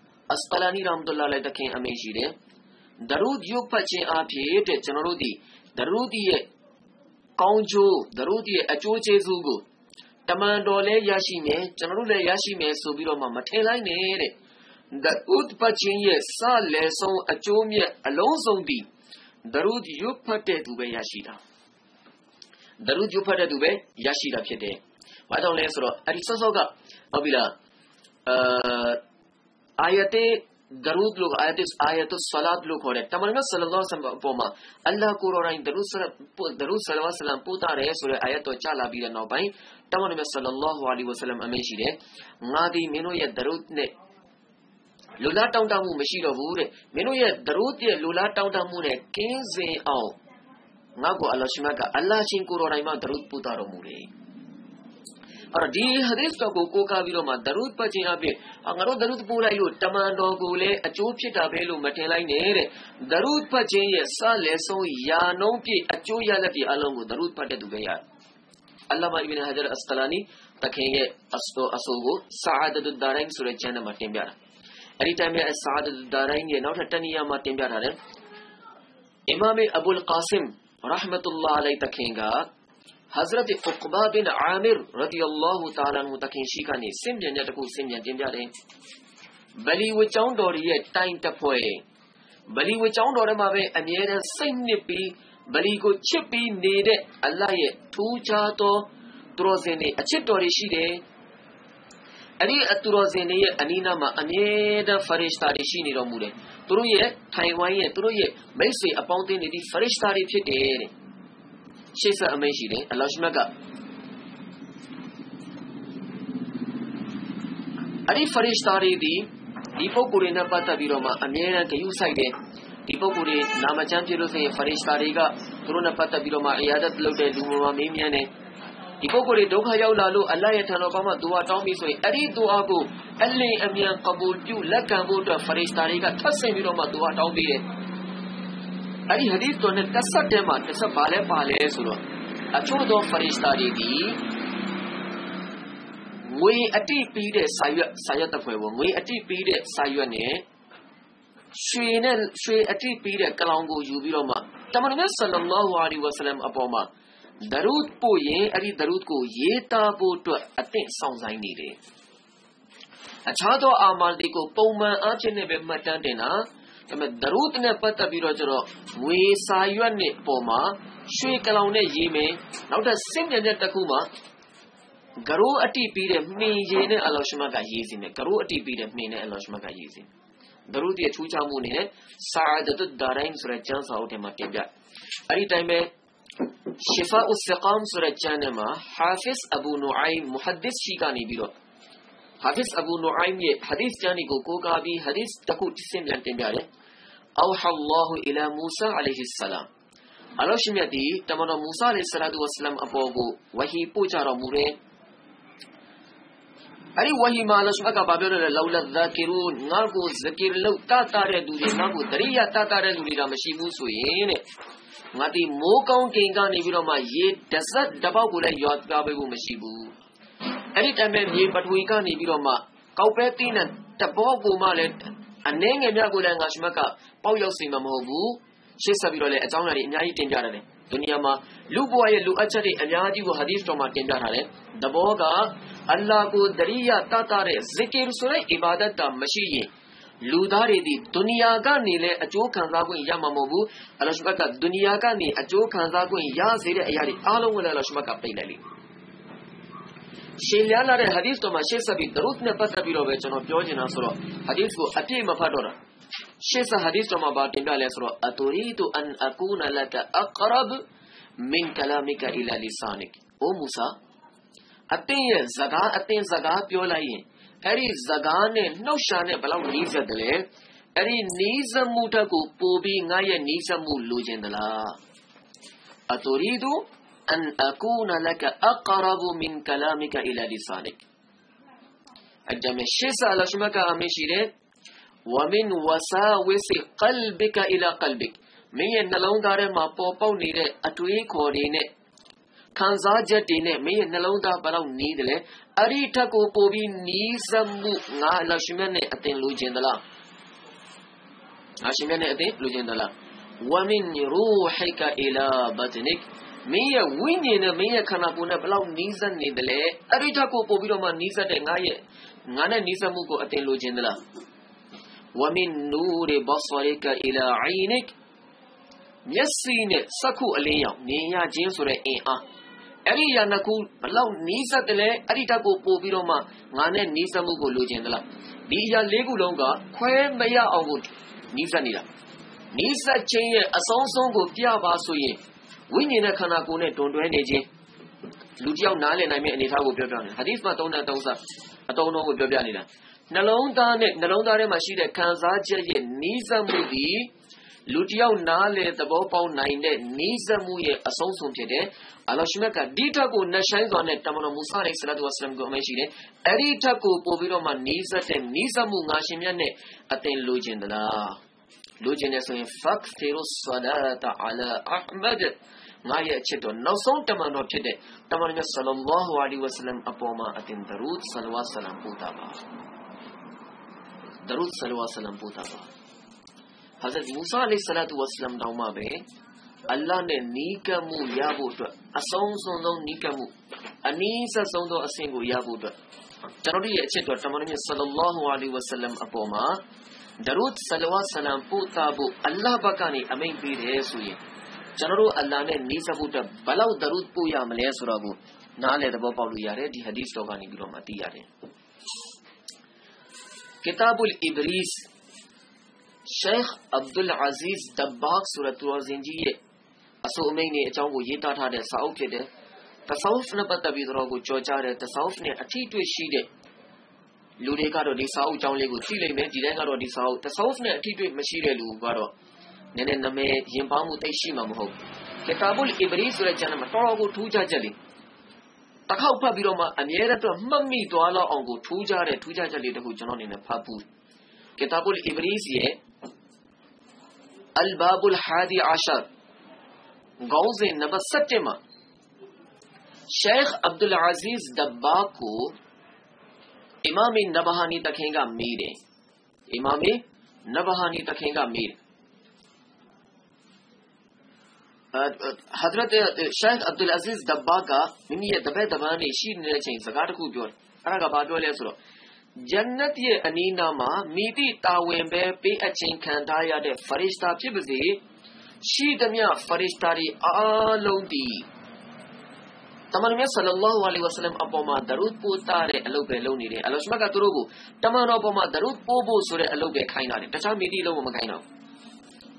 အစကလာနီရမ်ဒူလာလိုက်တခင်အမိရှိတယ်ဒရုဒ်ရုပ်ဖတ်ခြင်းအဖြစ်တဲ့ကျွန်တော်တို့ဒီဒရုဒ်ရဲ့ကောင်းကျိုးဒရုဒ်ရဲ့အကျိုးကျေးဇူးကိုတမန်တော်လည်းရရှိမယ်ကျွန်တော်တို့လည်းရရှိမယ်ဆိုပြီးတော့မှမထင်လိုက်နဲ့တဲ့ဒရုဒ်ဖတ်ခြင်းရဲ့စလဲဆုံးအကျိုးမြတ်အလုံးစုံဒီဒရုဒ်ရုပ်ဖတ်တဲ့သူပဲရရှိတာဒရုဒ်ရုပ်ဖတ်တဲ့သူပဲရရှိတာဖြစ်တယ်ဘာကြောင့်လဲဆိုတော့အဲဒီစောစောကဟုတ်ပြီလားအဲ အာယတ်ဒရုဒ်လို့အာယတ်အာယတ်ဆလာတ်လို့ခေါ်တယ်တမန်တော်ဆလ္လာလဟ်အလัยဟိဝါဆလမ်အပေါ်မှာအလ္လာဟ်ကိုရောတိုင်းဒရုဒ်ဆလဒရုဒ်ဆလဝါဆလမ်ပို့တာတယ်ဆိုတဲ့အာယတ်တော်ကြားလာပြီးတဲ့နောက်ပိုင်းတမန်တော်ဆလ္လာလဟ်အလัยဟိဝါဆလမ်အမိန့်ရှိတယ်ငါဒီမင်းတို့ရဲ့ဒရုဒ်နဲ့လူလားတောင်းတမှုမရှိတော့ဘူးတဲ့မင်းတို့ရဲ့ဒရုဒ်ရဲ့လူလားတောင်းတမှုနဲ့ကင်းစင်အောင်ငါ့ကိုအလ္လာဟ်ရှိမတ်ကအလ္လာဟ်ရှင်ကိုရောတိုင်းမှာဒရုဒ်ပို့တာတော်မူတယ် အဲ့တော့ ဒီ ဟာဒီစ်တော်ကို ကိုးကားပြီးတော့မှ ဒရုဒ်ပတ်ခြင်းအပြင်ငါတို့ ဒရုဒ်ပို့လိုက်လို့ တမန်တော်ကိုလည်း အကျိုးဖြစ်တာပဲလို့မတင်လိုက်နဲ့တဲ့ ဒရုဒ်ပတ်ခြင်းရဲ့ စလဲဆုံးယာနှုံးပြည့် အကျိုးရလက်ပြအလုံးကို ဒရုဒ်ပတ်တဲ့သူပဲရတယ် အလ္လာမ အီဘင်ဟဂျာ အစကလာနီတခင်ရဲ့အစတိုအဆိုကိုဆာဒတ်ဒါရိုင်းဆိုတဲ့ ကျမ်းထဲမှာ တင်ပြတာအဲ့ဒီတိုင်းမှာဆာဒတ်ဒါရိုင်းရဲ့ နောက်ထပ် တနည်းမှာ တင်ပြထားတယ် အီမာမ် အဘူလ် ကာဆမ်ရဟမတ်လာ အလိုင်တခင်က Hazrat Uqba bin Amir radiyallahu ta'ala ဟူတခင်ရှိကနေစင်ပြန်တဲ့တခုစင်ပြန်တင်ပြတယ်။ဗလီဝကျောင်းတော်ရဲ့တိုင်တပွဲဗလီဝကျောင်းတော်ထဲမှာပဲအမြဲတမ်းစိတ်နှစ်ပြီးဗလီကိုချစ်ပြီးနေတဲ့အလ္လာဟ်ရဲ့ထူးခြားသောသူတော်စင်တွေအချစ်တော်တွေရှိတယ်။အဲ့ဒီအသူတော်စင်တွေရဲ့အနီးနားမှာအမြဲတမ်းဖရစ်တာတွေရှိနေတော်မူတယ်။သူတို့ရဲ့ထိုင်ဝမ်ရဲ့သူတို့ရဲ့မိတ်ဆွေအပေါင်းအသင်းတွေဒီဖရစ်တာတွေဖြစ်တယ်တဲ့။ ရှေ့ဆက်အမိန့်ရှိတယ်အလ္လာဟ်ရှမတ်ကအဲ့ဒီဖရစ်တာတွေဒီဒီပုဂ္ဂိုလ်တွေနဲ့ပတ်သက်ပြီးတော့မှအမြဲတမ်းဂရုစိုက်တယ်ဒီပုဂ္ဂိုလ်တွေနာမကျမ်းပြလို့ဆိုရင်ဖရစ်တာတွေကသူတို့နဲ့ပတ်သက်ပြီးတော့မှအယာဒတ်လုပ်တဲ့လူမျိုးမှာမေးမြန်းတယ်ဒီပုဂ္ဂိုလ်တွေဒုက္ခရောက်လာလို့အလ္လာဟ်ရဲ့ထံတော်ဘာမှဒူဝါတောင်းပြီးဆိုရင်အဲ့ဒီဒူဝါကိုအလင်းအမြန်ကဘူလ်ပြုလက်ခံဖို့အတွက်ဖရစ်တာတွေကထပ်ဆင့်ပြီးတော့မှဒူဝါတောင်းပြီးတယ် အဲ့ဒီဟာဒီသ်တော်နဲ့တက်ဆက်တဲ့မှာတက်ဆက်ပါလဲပါလဲဆိုတော့အချို့သောဖရစ်တာတွေဒီငွေအတိပြီးတဲ့စာရွက်စာရွက်တစ်ဖွဲပေါ့ငွေအတိပြီးတဲ့စာရွက်နဲ့ရွှေနဲ့ရွှေအတိပြီးတဲ့ကလောင်ကိုယူပြီးတော့မှတမန်တော်ဆလ္လာလာဟူအလัยဟိဝါဆလမ်အပေါ်မှာဒရုဒ်ပို့ရင်အဲ့ဒီဒရုဒ်ကိုရေးသားဖို့အတွက်အသင့်ဆောင်ဆိုင်နေတယ်အခြားသောအာမာလ်တွေကိုပုံမှန်အားဖြင့်နဲ့ပဲမှတ်တမ်းတင်တာ ဒါပေမဲ့ဒရုဒ်နဲ့ပတ်သက်ပြီးတော့ကျတော့ငွေစာရွက်နဲ့ပေါ်မှာရွှေကလောင်နဲ့ရေးမယ်နောက်ထပ်စင့်မြန်တဲ့တစ်ခုမှာဂရိုးအတိပြီးတဲ့မှင်ရည်နဲ့အလောရှမတ်ကရေးစီမယ်ဂရိုးအတိပြီးတဲ့မှင်နဲ့အလောရှမတ်ကရေးစီဒရုဒ်ရဲ့ထူးခြားမှုအနေနဲ့ဆာဒတ်ဒါရိုင်းဆိုတဲ့ကျမ်းစာအုပ်ထဲမှာတင်ပြအဲ့ဒီတိုင်းပဲ شفاء السقام ဆိုတဲ့ကျမ်းထဲမှာ Hafiz Abu Nu'aym muhaddis ရှိကနေပြီးတော့ ဟာဒစ်အဘူနူအိုင်ရဲ့ဟာဒစ်ကျမ်းကိုကိုးကားပြီးဟာဒစ်တစ်ခုဆင့်ပြန်တင်ပြတယ်။အောဟာလ္လာဟူအီလာမူဆာအလိုင်ဟစ်ဆလာမ်အလောရှိမြတ်ဒီတမန်တော်မူဆာအလိုင်ဆလာတူဝဆလမ်အပေါ်ကိုဝဟီပို့ကြတော်မူတယ်။အဲဒီဝဟီမှာအလောရှိမြတ်ကဘာပြောလဲလောလဇာကီရူငါကိုဇကီရလောက်တတတဲ့သူတွေငါကိုတရိယာတတတဲ့သူတွေကမရှိဘူးဆိုရင်တဲ့ငါဒီမိုးကောင်းကိန်းကနေပြီးတော့မှရေတစက်တစ်ပေါက်ကိုလည်းရွာပြပေးဖို့မရှိဘူး။ အဲ့ဒီတမ်းပဲမြေပထဝီကနေပြီးတော့မှကောက်ပဲတီးနဲ့တဘောကိုမှလည်းအနှဲငယ်မြကိုလည်းငါရှိမကပေါက်ရောက်စီမှာမဟုတ်ဘူးရှေ့ဆက်ပြီးတော့လည်းအကြောင်းအရာတွေအများကြီးတင်ပြရတယ်ဒုနီယာမှာလူဘဝရဲ့လူအပ်ချက်တွေအများကြီးကိုဟာဒီသ်တော်မှာတင်ပြထားတယ်တဘောကအလ္လာဟ်ကိုတရိယာတတတဲ့ဇီကီရ်ဆိုတဲ့အီဘာဒတ်တာမရှိရင်လူသားတွေဒီဒုနီယာကနေလည်းအကျိုးခံစားခွင့်ရမှာမဟုတ်ဘူးအလ္လာဟ်ရှ်ဘတ်ကဒုနီယာကနေအကျိုးခံစားခွင့်ရစေတဲ့အရာတွေအားလုံးကိုလည်းအလ္လာဟ်ရှ်ဘတ်ကပိတ်လိုက်လိမ့်မယ် ရှင်းလျားလာတဲ့ hadith တော်မှာရှေ့ဆက်ပြီး darut နဲ့ပတ်သက်ပြီးတော့ပဲကျွန်တော်ပြောချင်တာဆိုတော့ hadith ကိုအပြည့်မဖတ်တော့တာရှေ့ဆက် hadith တော်မှာဘာတင်ပြလဲဆိုတော့ aturidu an akuna laka aqrab min kalamika ila lisanik အိုမူဆာအတင်းရဲ့ဇကားအတင်းဇကားပြောလိုက်ရင်အဲ့ဒီဇကားနဲ့နှုတ်ရှာနဲ့ဘယ်လောက်နီးစပ်တယ်လဲအဲ့ဒီနီးစပ်မှုတက်ကိုပို့ပြီးငါရဲ့နီးစပ်မှုလိုချင်သလားအတူရီဒူ အန်အကူနလကအကရဘမင်ကလာမီကအီလာလီဆာနစ်အကြမ်းရှေ့စာလရှမကအမရှိတဲ့ ومن وساوس قلبك الى قلبك မင်းရဲ့နှလုံးသားထဲမှာပေါ်ပေါက်နေတဲ့အတွေးခေါ်တွေနဲ့ခံစားချက်တွေနဲ့မင်းရဲ့နှလုံးသားဘယ်လောက်နီးတယ်လဲအဲ့ဒီထက်ကိုပိုပြီးနီးစပ်မှုငါလရှိမြတ်နဲ့အတင်လိုချင်သလားငါရှိမြတ်နဲ့အတင်လိုချင်သလားဝမင်ရူဟီကအီလာဘတ်နစ် မင်းရဲ့ဝိညာဉ်နဲ့မင်းရဲ့ခန္ဓာကိုယ်နဲ့ဘယ်လောက်နီးစပ်နေတယ်လဲအဲ့ဒီထက်ကိုပိုပြီးတော့မှနီးစပ်တဲ့ငါရဲ့ငါနဲ့နီးစပ်မှုကိုအတင်လိုချင်သလားဝမင်နူရဘဆရကအီလာအိနစ်မျက်စိနဲ့စက္ခုအလင်းရောက်မြင်ရခြင်းဆိုတဲ့အင်အားအဲ့ဒီရာနှစ်ခုဘလောက်နီးစပ်တယ်လဲအဲ့ဒီတက်ကိုပို့ပြီးတော့မှငါနဲ့နီးစပ်မှုကိုလိုချင်သလားဒီအရာလေးခုလုံးကခွဲမရအောင်ကိုနီးစပ်နေတာနီးစပ်ခြင်းရဲ့အဆုံးဆုံးကိုပြပါဆိုရင် ဝိညာဉ်နဲ့ခန္ဓာကိုယ်နဲ့တွန်တွဲနေခြင်းလူတယောက်နားလည်နိုင်မယ့်အနေအထားကိုပြောပြနေဟာဒီစ်မှာသုံးတဲ့သုံးစားအတုံးလုံးကိုပြောပြနေတာနှလုံးသားနဲ့နှလုံးသားထဲမှာရှိတဲ့ခံစားချက်ရဲ့နီးစပ်မှုဒီလူတယောက်နားလေသဘောပေါက်နိုင်တဲ့နီးစပ်မှုရဲ့အဆုံးစွန်ဖြစ်တယ်အလ္လာဟ်ရှင်ကဒီထက်ကိုနှဆိုင်စွာနဲ့တမန်တော်မူဆာရိဆလတ်ဝါဆလမ်ကိုအမိန့်ရှိတယ်အဲ့ဒီထက်ကိုပို့ပြီးတော့မှနီးစပ်တဲ့နီးစပ်မှုငါရှင်မြတ်နဲ့အသင်လိုချင်သလား လိုချင်တယ်ဆိုရင် faktiru salata ala ahmad ငါရဲ့အချစ်တော်နောက်ဆုံးတမန်တော်ဖြစ်တဲ့တမန်တော်ဆလ္လာဟူအလိဝဆလမ်အပေါ်မှာအသင်ဒရူဒ်ဆလဝါဆလမ်ပို့တာပါဒရူဒ်ဆလဝါဆလမ်ပို့တာပါ Hazrat Musa alayhi salatu wasalam တောင်မှပဲအလ္လာဟ်နဲ့နီးကပ်မှုရဖို့အတွက်အဆုံးစွန်ဆုံးနီးကပ်မှုအနည်းဆက်ဆုံးသောအဆင့်ကိုရဖို့အတွက်ကျွန်တော်တို့ရဲ့အချက်တော်တမန်တော်မြတ်ဆလလောဟူအလัยဟိဝဆလမ်အပေါ်မှာဒရုဒ်ဆလဝါဆလမ်ပို့တာဖို့အလ္လာဟ်ဘက်ကနေအမိန့်ပေးတယ်ဆိုရင်ကျွန်တော်တို့အလ္လာဟ်နဲ့နီးစပ်ဖို့အတွက်ဘယ်လောက်ဒရုဒ်ပို့ရမ လဲဆိုတော့ကိုနားလည်သဘောပေါက်လို့ရတယ်ဒီဟာဒီသ်တော်ကနေပြီးတော့မှသိရတယ် Kitabul Ibris ရှိုက်အဗ်ဒူလ်အဇီဇ်ဒဘတ်ဆူရတ်တော်ဇင်ကြီးရဲ့အဆိုအမိန့်နဲ့အကြောင်းကိုရေး လူတွေကတော့ ဒီစာအုပ်အကြောင်းလေးကို သိလိမ့်မယ် ဒီတိုင်းကတော့ ဒီစာအုပ်တဆောက်နဲ့ အထီးတွေ့ မရှိတဲ့လူကတော့ နည်းနည်းနာမည်ရင်ပါမှု သိရှိမှာ မဟုတ်။ကီတာဘူလ်အီဘရီဆိုတဲ့ကျမ်းမှာ တော်တော်ကို ထူးခြားချက်လေးတစ်ခေါက်ဖတ်ပြီးတော့မှ အမြဲတမ်း မှတ်မိသွားလောက်အောင်ကို ထူးခြားတဲ့ ထူးခြားချက်လေးတခု ကျွန်တော်အနေနဲ့ ဖတ်ဘူး။ကီတာဘူလ် ။အီမာမေ နဘဟာနီ သခင်က မေးတယ်။အီမာမေ နဘဟာနီ သခင်က မေးတယ်။ Hazrat Sheikh Abdul Aziz Dabbagh က မိမိရဲ့ တပည့်တပန်းတွေ ရှိနေတဲ့အချိန် စကားတခုပြောတယ်။အဲဒါက ဘာပြောလဲဆိုတော့ ဂျန္နတ်ရဲ့ အနီးနားမှာ မည်သည့်တာဝန်ပဲ ပေးအပ်ခြင်းခံထားရတဲ့ ဖရစ်ရှ်တာ ဖြစ်ပါစေ၊ရှိသမျှ ဖရစ်ရှ်တာတွေ အားလုံးသည် တမန်တော်ဆလလောဟူအလိဝဆလမ်အပေါ်မှာဒရုဒ်ပို့တာတဲ့အလုပ်ပဲလုပ်နေတယ်အလ္လာဟ်ရှမကသူတို့ကိုတမန်တော်ပေါ်မှာဒရုဒ်ပို့ဖို့ဆိုတဲ့အလုပ်ပဲခိုင်းတာတယ်တခြားမိသည့်အလုပ်မခိုင်းတော့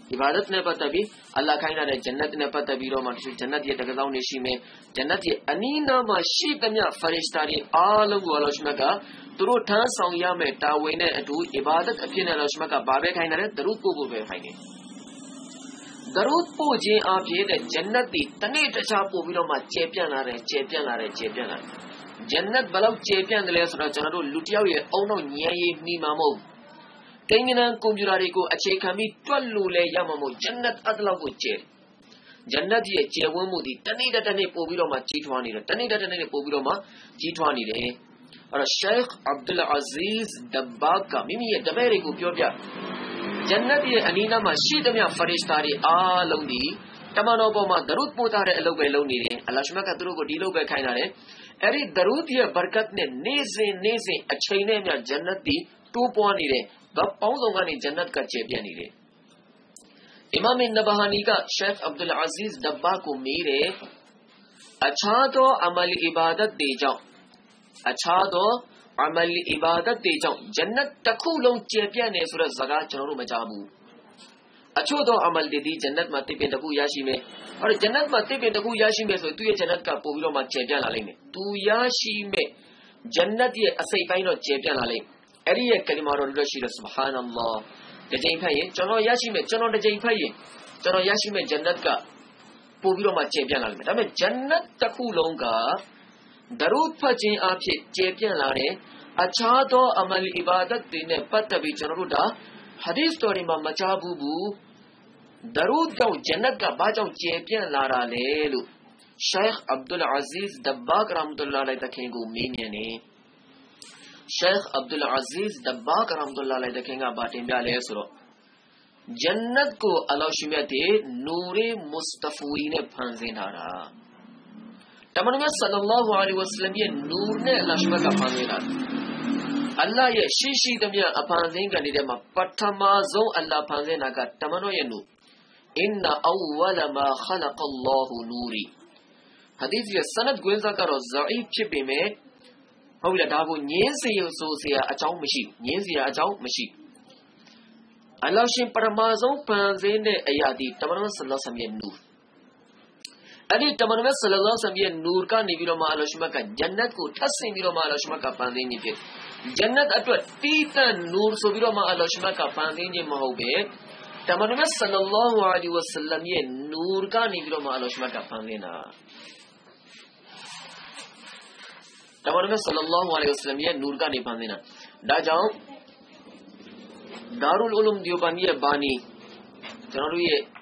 ဒီဘာဒတ်နဲ့ပတ်သက်ပြီးအလ္လာဟ်ခိုင်းတဲ့ဂျန်နတ်နဲ့ပတ်သက်ပြီးတော့မှတချို့ဂျန်နတ်ရဲ့တကယ်ကောင်းနေရှိမယ်ဂျန်နတ်ရဲ့အနီးနားမှာရှိသမျှဖရစ်စတာတွေအားလုံးကိုအလ္လာဟ်ရှမကသူတို့ထမ်းဆောင်ရမယ့်တာဝန်နဲ့အတူအီဘာဒတ်အဖြစ်နဲ့လောရှမကဘာပဲခိုင်းတယ်ဒရုပို့ဖို့ပဲခိုင်းတယ် ဒရုပို့ခြင်းအဖြစ်တဲ့ဂျန်နတ်ဒီတနေ့တခြားပို့ပြီးတော့မှကျေပြန့်လာတယ်ကျေပြန့်လာတယ်ကျေပြန့်လာတယ်ဂျန်နတ်ဘလောက်ကျေပြန့်တယ်လဲဆိုတော့ကျွန်တော်တို့လူတယောက်ရဲ့အုံတော့ညံရည်နှီးမှာမဟုတ်ကိန်းကနန်ကွန်ပျူတာတွေကိုအခြေခံပြီးတွက်လို့လဲရမှာမဟုတ်ဂျန်နတ်အတလောက်ကိုကျေဂျန်နတ်ရဲ့ကျေဝန်းမှုဒီတနေ့တနေ့ပို့ပြီးတော့မှကြီးထွားနေတယ်တနေ့တနေ့ပို့ပြီးတော့မှကြီးထွားနေတယ်အဲ့တော့ Sheikh Abdul Aziz Dabbagh ကမိမိရဲ့တပည့်တွေကိုပြောပြ ဂျန်နတ်ရဲ့အနီးနားမှာရှိသမျှဖရစ်တာတွေအားလုံးဒီတမန်တော်ပေါ်မှာဒရုဒ်ပို့ထားတဲ့အလုပ်ပဲလုပ်နေတယ်အလ္လာဟ်ရှမကသူတို့ကိုဒီလုပ်ပဲခိုင်းတာတယ်အဲ့ဒီဒရုဒ်ရဲ့ဘရကတ်နဲ့နေ့စဉ်နေ့စဉ်အချိန်နဲ့မြဂျန်နတ်ဒီတိုးပွားနေတယ်ဘာပေါင်းစုံကနေဂျန်နတ်ကကျေပြန့်နေတယ်အီမာမ်နဘဟာနီကရှေခ်အဗ်ဒူလ်အဇီဇ်ဒဘ္ဘာကိုမေးတယ်အခြားသောအမလ်အီဘာဒတ်တွေကြောင့်အခြားသော အမလ်အီဘာဒတ်တွေကြောင့်ဂျန်နတ်တစ်ခုလုံးကျယ်ပြန့်နေဆိုတဲ့စကားကျွန်တော်တို့မကြားဘူးအချို့သောအမလ်တွေဒီဂျန်နတ်မှာတစ်ပင်တစ်ခုရရှိမယ်။အဲ့တော့ဂျန်နတ်မှာတစ်ပင်တစ်ခုရရှိမယ်ဆိုရင်သူ့ရဲ့ဂျန်နတ်ကပို့ပြီးတော့မှကျယ်ပြန့်လာလိမ့်မယ်။သူရရှိမယ်ဂျန်နတ်ရဲ့အစိတ်ပိုင်းတော့ကျယ်ပြန့်လာလိမ့်မယ်။အဲ့ဒီရဲ့ကလီမာတော်တို့ရှိတယ်ဆူဘဟာနလ္လာတစ်ချိန်ဖတ်ရင်ကျွန်တော်ရရှိမယ်ကျွန်တော်တစ်ချိန်ဖတ်ရင်ကျွန်တော်ရရှိမယ်ဂျန်နတ်ကပို့ပြီးတော့မှကျယ်ပြန့်လာလိမ့်မယ်။ဒါပေမဲ့ဂျန်နတ်တစ်ခုလုံးက ဒရုဖတ်ခြင်းအဖြစ်ကျယ်ပြန့်လာတဲ့အခြားသောအမလ်အီဘာဒတ်တွေနဲ့ပတ်သက်ပြီးကျွန်တော်တို့ဒါဟာဒီသ်တော်တွေမှာမကြားဘူးဘူးဒရုကြောင့်ဂျန်နတ်ကဘာကြောင့်ကျယ်ပြန့်လာတာလဲလို့ရှိုက်အဗ်ဒူလ်အဇီဇ်ဒဘာကရမ်ဒူလာလိုက်တခင်ကိုမေးမြန်းနေရှိုက်အဗ်ဒူလ်အဇီဇ်ဒဘာကရမ်ဒူလာလိုက်တခင်ကဘာတင်ပြလဲဆိုတော့ဂျန်နတ်ကိုအလောရှိမြတ်တဲ့နူရီမုစတဖူရီနဲ့ဖန်ဆင်းထားတာ တမန်တော်ဆလ္လာဟူအလိုင်းဝါဆလမ်ရဲ့နူနဲ့လရှ်ဘတ်ကဖန်နေတာအလ္လာဟ်ရဲ့ရှိရှိသမျှအဖန်ဆင်းကနေထဲမှာပထမဆုံးအလ္လာဟ်ဖန်ဆင်းတာကတမန်တော်ရဲ့နူအင်နာအဝလမာခလကလ္လာဟူနူရီဟာဒီသ်ရဲ့ဆနတ်ကွင်းစားကတော့ဇာအိဖြစ်ပေမဲ့ဟုတ်ပြီလားဒါကိုငင်းစီရုပ်ဆိုစရာအကြောင်းမရှိငင်းစီရာအကြောင်းမရှိအလ္လာဟ်ရှင်ပရမဇုံဖန်ဆင်းတဲ့အရာဒီတမန်တော်ဆလ္လာဟူအလိုင်းဝါဆလမ်ရဲ့နူ အဲ့ဒီတမန်တော်ဆလ္လာဟ်ဆမ်ရဲ့နူကနေပြီးတော့မှအလ္လာဟ်ရှင်ကဂျန်နတ်ကိုထပ်ဆင်ပြီးတော့မှအလ္လာဟ်ရှင်ကဖန်ဆင်းနေဖြစ်ဂျန်နတ်အတွက်တီးတန့်နူရ်ဆိုပြီးတော့မှအလ္လာဟ်ရှင်ကဖန်ဆင်းခြင်းမဟုတ်ပဲတမန်တော်ဆလ္လာလဟူအလัยဟိဝဆလမ်ရဲ့နူရ်ကနေပြီးတော့မှအလ္လာဟ်ရှင်ကဖန်ဆင်းတာတမန်တော်ဆလ္လာလဟူအလัยဟိဝဆလမ်ရဲ့နူရ်ကနေဖန်ဆင်းတာဒါကြောင့်ဒါရုလ်အူလုံဒီယိုဘန်ရဲ့ဘာနီကျွန်တော်တို့ရဲ့ဆ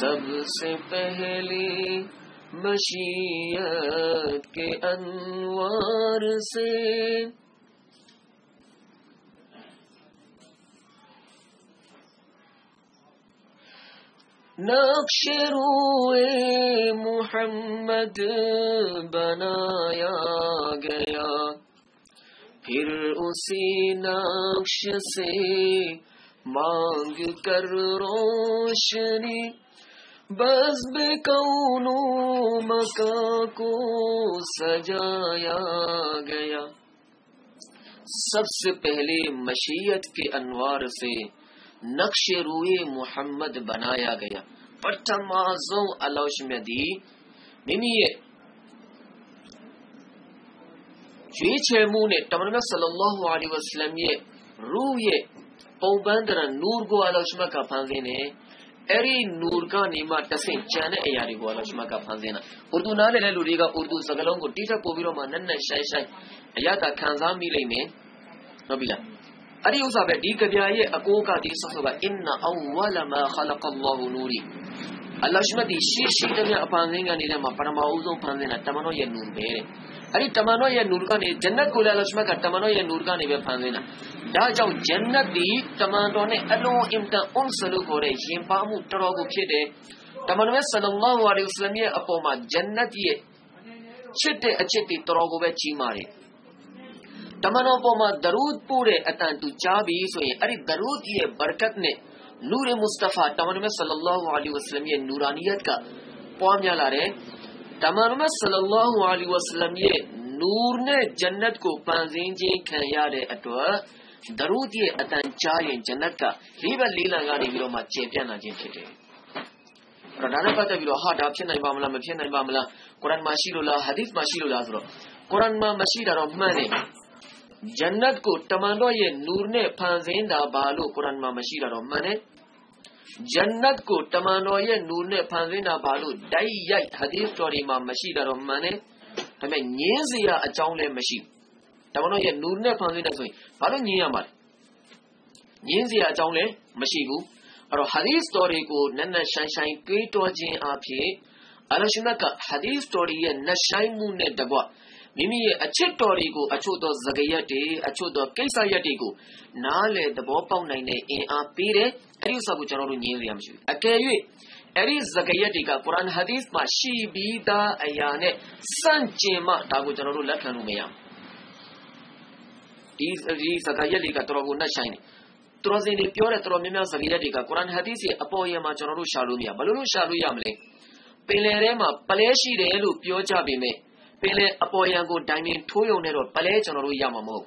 سب سے پہلی مشیت کے انوار سے۔ نقش روئے محمد بنایا گیا۔ پھر اسی نقش سے مانگ کر روشنی بس بے کونو مکہ کو سجایا گیا۔ سب سے پہلے مشیت کے انوار سے نقش روئے محمد بنایا گیا۔ پٹھمازوں علوش میں دی۔ ممیے چھ مونے تمرمہ صلی اللہ علیہ وسلم یہ روئے پوبندر نور گو علوش مکہ پانزینے အလိုင်ဝဆလမ်ရဲ့ရူးရဲ့ပုံပန်းတဲ့နူရ်ကိုအလောရှိမြတ်ကဖန်ဆင်းတယ်အဲ့ဒီနူရ်ကနေမှတဆင့်ကျန်တဲ့အရာတွေကိုအလောရှိမြတ်ကဖန်ဆင်းတာဥရဒူနားလည်တဲ့လူတွေကဥရဒူစကားလုံးကိုတိကျပို့ပြီးတော့မှနက်နက်ရှိုင်းရှိုင်းအရသာခံစားမိလိမ့်မယ်ဟုတ်ပြီလားအဲ့ဒီဥစ္စာပဲဒီကြပြရဲ့အကိုကဒီဆောဆောကအင်နာအဝလမာခလကလ္လာဟူနူရီအလ္လာဟ်ရှမတီရှိရှိတဲ့မြအပန်းစင်းကနေလည်းမှာပရမအုပ်ဆုံးဖန်ဆင်းတာတမန်တော်ရဲ့နူပဲတဲ့ အဲ့ဒီတမန်တော်ရဲ့နူကနေဂျန်နတ်ကိုလည်းအလ္လာဟ်ရှမကတမန်တော်ရဲ့နူကနေပဲဖန်ဆင်းတာဒါကြောင့်ဂျန်နတ်ဒီတမန်တော်နဲ့အလွန်အင်တန်အွန်ဆလူကိုတဲ့ရင်ပါမှုတော်တော်ကိုဖြစ်တယ်တမန်တော်ဆလ္လာလာဟူအလိုင်ဝဆလမ်ရဲ့အပေါ်မှာဂျန်နတ်ရဲ့ချစ်တဲ့အချစ်တွေတော်တော်ကိုပဲကြီးမာတယ်တမန်တော်ပေါ်မှာဒရူဒ်ပို့တဲ့အတန်သူကြားပြီးဆိုရင်အဲ့ဒီဒရူဒ်ရဲ့ဘာရကတ်နဲ့နူရ်မုစတဖာတမန်တော်ဆလ္လာလာဟူအလိုင်ဝဆလမ်ရဲ့နူရာနီယတ်ကပွားများလာတယ် တမန်တော်ဆလ္လာလာဟူအလိုင်ဝဆလမ်ရဲ့နူရ်နဲ့ဂျန်နတ်ကိုပန်ဆင်းခြင်းခံရတဲ့အတွက်ဒရူဒ်ရဲ့အတန်ကြားရင်ဂျန်နတ်ကလေးဘက်လေးလံကနေပြီးတော့မှကျေပြန့်လာခြင်းဖြစ်တယ်အဲ့ဒါနဲ့ပတ်သက်ပြီးတော့ဟာဒါဖြစ်နိုင်ပါမလားမဖြစ်နိုင်ပါမလားကုရ်အာန်မှာရှိလို့လားဟာဒီသ်မှာရှိလို့လားဆိုတော့ကုရ်အာန်မှာမရှိတာတော့မှန်တယ်ဂျန်နတ်ကိုတမန်တော်ရဲ့နူရ်နဲ့ဖန်ဆင်းတာဘာလို့ကုရ်အာန်မှာမရှိတာတော့မှန်တယ် ဂျန်နတ်ကို တမန်တော်ရဲ့နူရ်နဲ့ဖန်ဆင်းတာဘာလို့ဒိုက်ရိုက်ဟာဒီသ်တော်တွေမှာမရှိတာတော့မှန်တယ်ဒါပေမဲ့ညင်းစရာအကြောင်းလည်းမရှိတမန်တော်ရဲ့နူရ်နဲ့ဖန်ဆင်းတာဆိုရင်ဘာလို့ညင်းရမှာလဲညင်းစရာအကြောင်းလည်းမရှိဘူးအဲ့တော့ဟာဒီသ်တော်တွေကိုနက်နက်ရှိုင်းရှိုင်းတွေးတောခြင်းအဖြစ်အလရှမတ်ကဟာဒီသ်တော်ရဲ့နတ်ရှိုင်းမှုနဲ့တကွမိမိရဲ့အချစ်တော်တွေကိုအချို့သောစကားရက်တွေအချို့သောကိစ္စရက်တွေကိုနားလေသဘောပေါက်နိုင်တဲ့အင်အားပေးတယ် အဲ့ဒီဥစ္စာကိုကျွန်တော်တို့ညင်းရမရှိဘူးအကယ်၍အဲ့ဒီစကားရက်တွေကကုရ်အာန်ဟာဒီသ်မှာရှိပြီးသားအရာနဲ့စန့်ကျင်မှဒါကိုကျွန်တော်တို့လက်ခံလို့မရဘူးဒီဒီစကားရက်တွေကတော်တော်ကိုနှက်ဆိုင်တယ်တော်စင်တွေပြောတဲ့တော်များများစကားရက်တွေကကုရ်အာန်ဟာဒီသ်ရဲ့အပေါ်ယံမှာကျွန်တော်တို့ရှာလို့မရဘယ်လိုလုပ်ရှာလို့ရမလဲပင်လယ်ထဲမှာပလဲရှိတယ်လို့ပြောကြပေမဲ့ပင်လယ်အပေါ်ယံကိုဒိုင်မင်ထိုးယုံနေတော့ပလဲကျွန်တော်တို့ရမှာမဟုတ်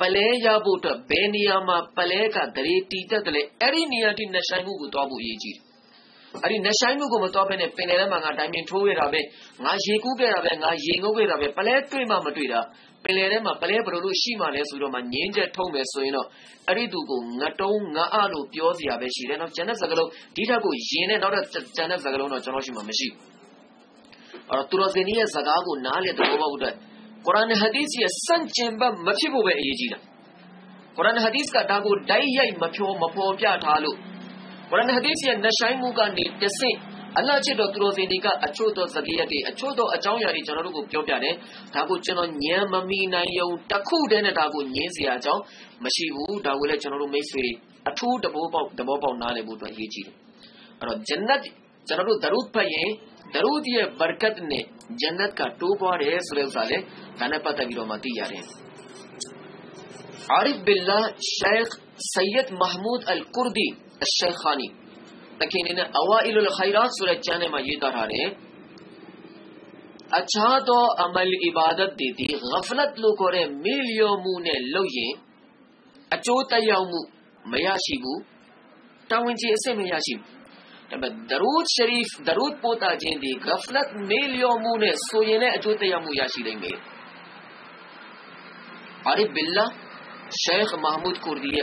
ပလဲရဖို့အတွက်ဘယ်နေရာမှာပလဲကတရေတီတက်တယ်လဲအဲ့ဒီနေရာထိနှဆိုင်မှုကိုတွားဖို့အရေးကြီးတယ်အဲ့ဒီနှဆိုင်မှုကိုမတွားဘဲနဲ့ပင်လယ်ထဲမှာငါဒိုင်မင်ထိုးခဲ့တာပဲငါရေကူးခဲ့တာပဲငါရေငုပ်ခဲ့တာပဲပလဲတွေ့မှမတွေ့တာပင်လယ်ထဲမှာပလဲဘယ်လိုလို့ရှိမှလဲဆိုတော့မှငင်းချက်ထုံးမယ်ဆိုရင်တော့အဲ့ဒီသူကိုငတုံးငါအလို့ပြောစရာပဲရှိတယ်နော်ကျန်တဲ့စကားလုံးဒီထက်ကိုယင်တဲ့နောက်တဲ့ကျန်တဲ့စကားလုံးတော့ကျွန်တော်ရှိမှမရှိဘူးအဲ့တော့သူတော်စင်ရဲ့စကားကိုနားလည်သဘောပေါက်တဲ့ ကုရ်အာန်ဟဒီသ်ရဲ့စန့်ကျင်ဘက်မဖြစ်ဖို့ပဲအရေးကြီးတာကုရ်အာန်ဟဒီသ်ကဒါကိုဓာတ်ရိုက်မဖြောမပေါ်ပြထားလို့ကုရ်အာန်ဟဒီသ်ရဲ့နှဆိုင်မှုကနေတဆင့်အလ္လာဟ်ချစ်တော်သူတော်စင်တွေကအချို့သောစကားရတွေအချို့သောအကြောင်းအရာတွေကျွန်တော်တို့ကိုပြောပြတယ်ဒါကိုကျွန်တော်ညံမမီနိုင်ယုံတခုတည်းနဲ့ဒါကိုညင်းစရာအကြောင်းမရှိဘူးဒါကိုလည်းကျွန်တော်တို့မိတ်ဆွေတွေအထူးတဘောပေါက်တဘောပေါက်နားလည်ဖို့အတွက်အရေးကြီးတယ်အဲ့တော့ဂျန်နတ် چلو درود پڑھیے درود یہ برکت نے جنت کا ٹوپ اور ہے سورہ سالے تھانا پتہ گیرو ماتی یارے۔ عارف باللہ شیخ سید محمود القردی الشیخانی۔ لیکن انہیں اوائل الخیرات سورہ چانے میں یہ طرح رہے۔ اچھا تو عمل عبادت دی تھی غفلت لو کو کرے میل یومو نے لو یہ اچوتا یومو میاشیبو تاوین جی اسے میاشیبو အီဘာဒတ်တွေဒီဂဖလတ်လို့ခေါ်တဲ့မေလျော်မှုနဲ့လုပ်ရင်အကျိုးတက်ရောက်မှုမရရှိဘူးတာဝန်ကြီးအစစ်မရရှိဘူးဒါပေမဲ့ဒရူဒ်ရှရီဖ်ဒရူဒ်ပို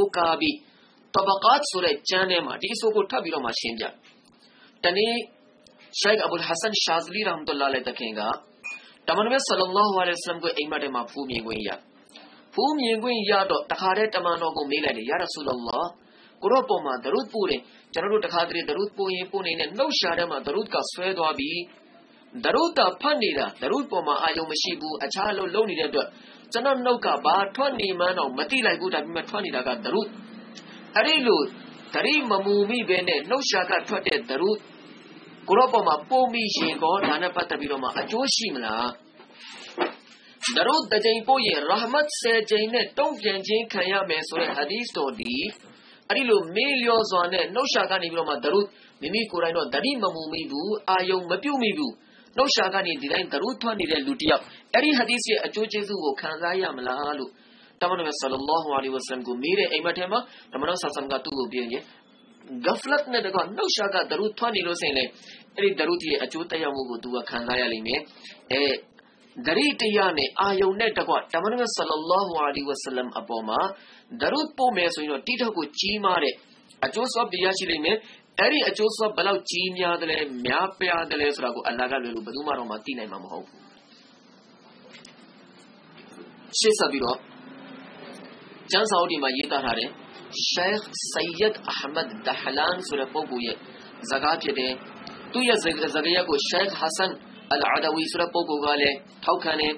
့ တာခြင်းဒီဂဖလတ်မေလျော်မှုနဲ့ဆိုရင်လည်းအကျိုးတက်ရောက်မှုရရှိနိုင်မယ်အာရိဘီလာရှိုက်မဟမူဒ်ကူဒီရဲ့အဆိုကိုတင်ပြတယ်အဲ့ဒီအဆိုကိုထပ်ဆင့်ပြီးတော့မှရှိုက်အဗ်ဒူလ်ဝါဟာဘ်ရှီရာနီကရှင်းပြတယ်သူကလည်းတကူရီတကရဲ့အတွင်းမြင်မဟုတ်ဘဲနဲ့ဟုတ်ပြီလားသူတော်စင်တို့ရဲ့ခေါင်းဆောင်တစ်ပါးဖြစ်တဲ့ရှိုက်အဘူလ်ဟဆန်ရှာဇလီရဲ့အဆိုကိုကိုးကားပြီးတဘကတ်ဆိုတဲ့ကျမ်းထဲမှာဒီအဆိုကိုထပ်ပြီးတော့မှရှင်းပြတနေ့ရှိုက်အဘူလ်ဟဆန်ရှာဇလီရဟမတုလာလည်းတခင်ကတမန်တော်ဆလ္လာဟူအလိုင်ဝါဆလမ်ကိုအိမ်မက်ထဲမှာဖူးမြင်ခွင့်ရဖူးမြင်ခွင့်ရတော့တခါတည်းတမန်တော်ကိုမေးလိုက်တယ်ယာရဆူလလာကိုရောပေါ်မှာဒရုဒ်ပို့တယ်ကျွန်တော်တို့တခါတည်းဒရုဒ်ပို့ရင်ပို့နေနဲ့နှုတ်ရှာထဲမှာဒရုဒ်ကဆွဲသွားပြီးဒရုဒ်တာဖတ်နေတာဒရုဒ်ပေါ်မှာအာယုံမရှိဘူးအခြားလို့လုံးနေတဲ့အတွက်ကျွန်တော်နှုတ်ကဘာထွက်နေမှန်းတော့မသိလိုက်ဘူးဒါပေမဲ့ထွက်နေတာကဒရုဒ် အဲ့ဒီလိုဒရိမမူမိပဲနဲ့နှုတ်ရှာကထွက်တဲ့ဒရုဒ်ကိုရောပေါ်မှာပို့မိရှင်ကောဒါနဲ့ပတ်သက်ပြီးတော့မှအကျိုးရှိမလားဒရုဒ်တကြိမ်ပို့ရင်ရဟမတ်ဆယ်ကြိမ်နဲ့တုံ့ပြန်ခြင်းခံရမယ်ဆိုတဲ့ဟာဒီသ်တော်ဒီအဲ့ဒီလိုမေးလျော်စွာနဲ့နှုတ်ရှာကနေပြီးတော့မှဒရုဒ်မိမိကိုယ်တိုင်တော့ဒရိမမူမိဘူးအာယုံမပြုတ်မိဘူးနှုတ်ရှာကနေဒီတိုင်းဒရုဒ်ထွက်နေတဲ့လူတစ်ယောက်အဲ့ဒီဟာဒီသ်ရဲ့အကျိုးကျေးဇူးကိုခံစားရမလားလို့ တမန်တော်ဆလလောဟူအလัยဟိဝဆလမ်ကိုမေးတဲ့အိမ်မက်ထဲမှာတမန်တော်ဆဆမ်ကသူ့ကိုပြောရင်ဂဖလတ်နဲ့တကနှုတ်ရှာကဒရုထွက်နေလို့ဆိုရင်လေအဲ့ဒီဒရုရဲ့အကျိုးတရားမှုကိုသူကခံစားရလိမ့်မယ်အဲဒရိတရားနဲ့အာယုံနဲ့တကွတမန်တော်ဆလလောဟူအလัยဟိဝဆလမ်အပေါ်မှာဒရုပို့မယ်ဆိုရင်တော့တိထောက်ကိုကြီးမားတဲ့အကျိုးဆော့ပြရရှိလိမ့်မယ်အဲ့ဒီအကျိုးဆော့ဘယ်လောက်ကြီးများတယ်လဲများပြားတယ်လဲဆိုတာကိုအလ္လာဟ်ကလွယ်လို့ဘယ်သူမှတော့မသိနိုင်မှာမဟုတ်ဘူးရှေ့ဆက်ပြီးတော့ ကျမ်းစာအုပ်ဒီမှာရေးသားထားတယ်ရှိုက်ဆယက်အဟမဒ်ဒဟလန်ဆိုတဲ့ပုဂ္ဂိုလ်ရဲ့ဇကားဖြစ်တယ်သူရဲ့ဇကားရကိုရှိုက်ဟဆန်အလ်အဒဝီဆိုတဲ့ပုဂ္ဂိုလ်ကလည်းထောက်ခံတယ်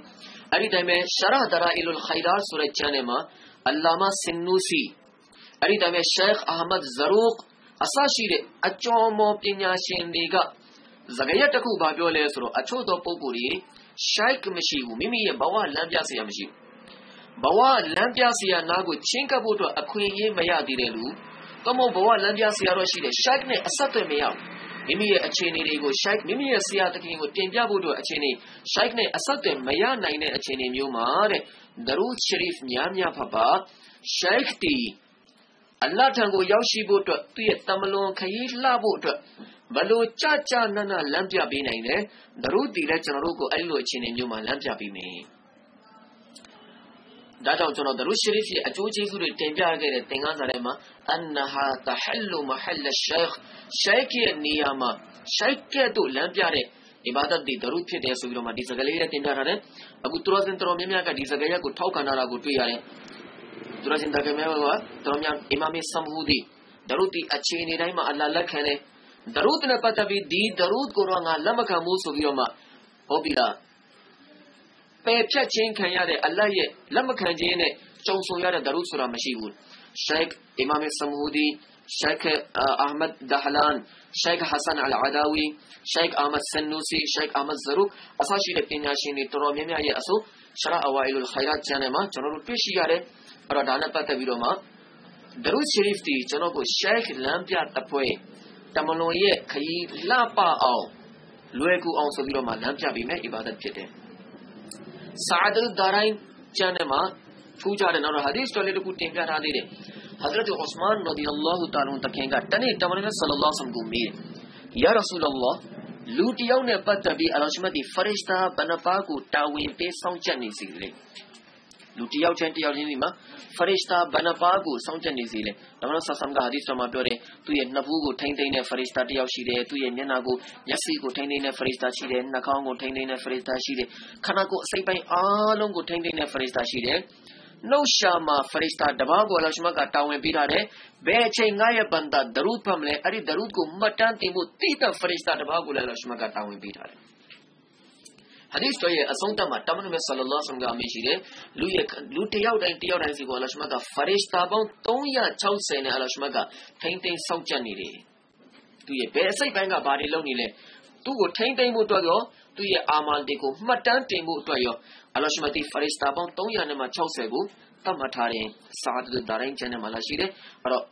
အဲ့ဒီတိုင်းပဲရှရဒရာအီလုလ်ခိုင်ရာဆိုတဲ့ကျမ်းထဲမှာအလ္လာမဆင်နူစီအဲ့ဒီတိုင်းပဲရှိုက်အာမဒ်ဇရူခ်အစရှိတဲ့အကျော်မော်ပညာရှင်တွေကဇဂယက်တစ်ခုဘာပြောလဲဆိုတော့အချို့သောပုဂ္ဂိုလ်တွေရှိုက်မရှိဘူးမိမိရဲ့ဘဝလမ်းပြစရာမရှိဘူး ဘဝလမ်းပြစရာနားကိုချင်းကပ်ဖို့အတွက်အခွင့်အရေးမရသေးတဲ့လူကမို့ဘဝလမ်းပြစရာတော့ရှိတယ်ရှိုက်နဲ့အဆက်အသွယ်မရဘူးမိမိရဲ့အခြေအနေတွေကိုရှိုက်မိမိရဲ့ဆရာသခင်ကိုတင်ပြဖို့အတွက်အခြေအနေရှိုက်နဲ့အဆက်အသွယ်မရနိုင်တဲ့အခြေအနေမျိုးမှာတဲ့ဒရူရှရီဖ်များများဖပါရှိုက်တီအလ္လာဟ်ထံကိုရောက်ရှိဖို့အတွက်သူ့ရဲ့တမလွန်ခရီးလှဖို့အတွက်ဘလို့ကြကြနနလမ်းပြပေးနိုင်တယ်ဒရူတီလည်းကျွန်တော်တို့ကိုအဲ့လိုအခြေအနေမျိုးမှာလမ်းပြပေးမယ် ဒါကြောင့်ကျွန်တော်ဒရုရှရီဖ်ရဲ့အကျိုးကျေးဇူးတွေတင်ပြခဲ့တဲ့သင်ခန်းစာထဲမှာအန်နဟာတဟလ်မဟလ်ရှိုက်ရှိုက်ရဲ့နေရာမှာရှိုက်ကဲ့သို့လမ်းပြတဲ့အီဘာဒတ်ဒီဒရုဖြစ်တယ်ဆိုပြီးတော့မှဒီစကားလေးနဲ့တင်ပြထားတယ်အခုသူတော်စင်တော်များများကဒီစကားရက်ကိုထောက်ခံတာကိုတွေ့ရတယ်သူတော်စင်တကယ်များကတော်များအီမာမီဆမ်ဟူဒီဒရုဒီအခြေအနေတိုင်းမှာအလ္လာဟ်လက်ခံတယ်ဒရုဒ်နဲ့ပတ်သက်ပြီးဒီဒရုဒ်ကိုတော့ငါလက်မခံဘူးဆိုပြီးတော့မှဟုတ်ပြီလား ပယ်ဖြတ်ခြင်းခံရတဲ့အလတ်ရဲ့လက်မခံခြင်းနဲ့ကြုံဆုံရတဲ့ဒရုဆိုတာမရှိဘူးရှိုက်အီမာမ်ဆမ်ဟူဒီရှိုက်အာမတ်ဒဟလန်ရှိုက်ဟဆန်အလ်အဒါဝီရှိုက်အာမတ်ဆန်နူစီရှိုက်အာမတ်ဇရုကအစရှိတဲ့ပညာရှင်တွေတော်တော်များများရဲ့အဆိုရှရာအဝိုင်လ်ခိုင်ရတ်ချန်နယ်မှာကျွန်တော်တို့တွေ့ရှိရတယ်အဲ့တော့ဒါနဲ့ပတ်သက်ပြီးတော့မှဒရုရှရီဖ်တီကျွန်တော်ကိုရှိုက်လမ်းပြတပွဲတမလွန်ရဲ့ခရီးလှပအောင်လွယ်ကူအောင်ဆိုပြီးတော့မှလမ်းပြပေးမယ်အီဘာဒတ်ဖြစ်တယ် سعادت الدارائن حدیث کو حضرت عثمان رضی اللہ تعالیٰ صلی اللہ یا رسول اللہ نے پتہ بھی علاشمتی فرشتہ بنپا کو ٹاوین پہ سوچنی سیلے လ္လာဟ်ရှမတ်ဒီဖရစ်တာဘဏ္ဍပါကိုတာဝန်ပေးဆောင်ချက်နေစီလေလူတယောက်ချင်းတယောက်ချင်းဒီမှာဖရစ်တာဘဏ္ဍပါကိုဆောင်ချက်နေစီလေဒါမှမဟုတ်ဆဆမ်ကဟာဒီစ်မှာပြောတယ်သူ့ရဲ့နှစ်ဘူးကိုထိမ့်သိမ့်တဲ့ဖရစ်တာတယောက်ရှိတယ်သူ့ရဲ့မျက်နှာကိုမျက်စိကိုထိမ့်သိမ့်တဲ့ဖရစ်တာရှိတယ်နှာခေါင်းကိုထိမ့်သိမ့်တဲ့ဖရစ်တာရှိတယ်ခန္ဓာကိုယ်အစိပ်ပိုင်းအားလုံးကိုထိမ့်သိမ့်တဲ့ဖရစ်တာရှိတယ်နှုတ်ရှာမှာဖရစ်တာတပါးကိုအလ္လာဟ်ရှမကတာဝန်ပေးထားတယ်ဘယ်အချိန်ငါရဲ့ဘန္တာဒရုဒ်ဖတ်မလဲအဲ့ဒီဒရုဒ်ကိုမှတ်တမ်းတင်ဖို့တိတဖရစ်တာတပါးကိုလည်းအလ္လာဟ်ရှမကတာဝန်ပေးထားတယ် ဟာဒီစ်တော်ရဲ့အဆုံးသတ်မှာတမန်တော်ဆလလောဆမ်ကအမိရှိတယ်လူရဲ့လူတယောက်တိုင်းတယောက်တိုင်းစီကိုအလ္လာဟ်ရှမကဖရစ်တာပေါင်း360နဲ့အလ္လာဟ်ရှမကထိမ့်သိမ်းစောင့်ကြပ်နေတယ်သူရဲ့ဘယ်အစိတ်ပိုင်းကဘာတွေလုပ်နေလဲသူ့ကိုထိမ့်သိမ်းဖို့အတွက်ရောသူ့ရဲ့အာမန်တွေကိုမှတ်တမ်းတင်ဖို့အတွက်ရောအလ္လာဟ်ရှမတီဖရစ်တာပေါင်း360ကိုသတ်မှတ်ထားတဲ့စာဒ်ဒါရိုင်းကျမ်းထဲမှာလာရှိတယ်အဲ့တော့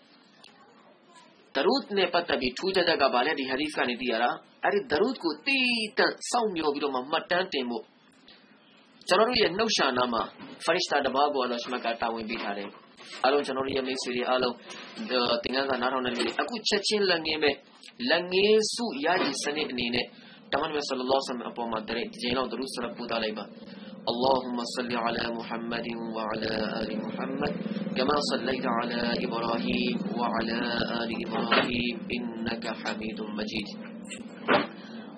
ဒရုဒ်နဲ့ပတ်သက်ပြီးထူးခြားချက်ကဘာလဲဒီဟာဒီစ်ကနေသိရတာအဲ့ဒီဒရုဒ်ကိုတီးတန့်စောင့်မျှော်ပြီးတော့မှမှတ်တမ်းတင်ဖို့ကျွန်တော်တို့ရဲ့နှုတ်ရှာနာမှာဖရစ်တာတပါးကိုအလ္လာဟ်ရှမကတာဝန်ပေးထားတယ်အားလုံးကျွန်တော်တို့ရဲ့မိတ်ဆွေတွေအားလုံးသင်္ကန်းစာနားထောင်နေကြတယ်အခုချက်ချင်းလက်ငင်းပဲလက်ငင်းစုရည်စနစ်အနေနဲ့တမန်တော်ဆလ္လာလ္လာဟ်အလัยဟိဝါဆလမ်အပေါ်မှာတရက်ဒီချိန်လောက်ဒရုစရပူတာလိုက်ပါ اللهم صل على محمد وعلى آل محمد كما صليت على إبراهيم وعلى آل إبراهيم إنك حميد مجيد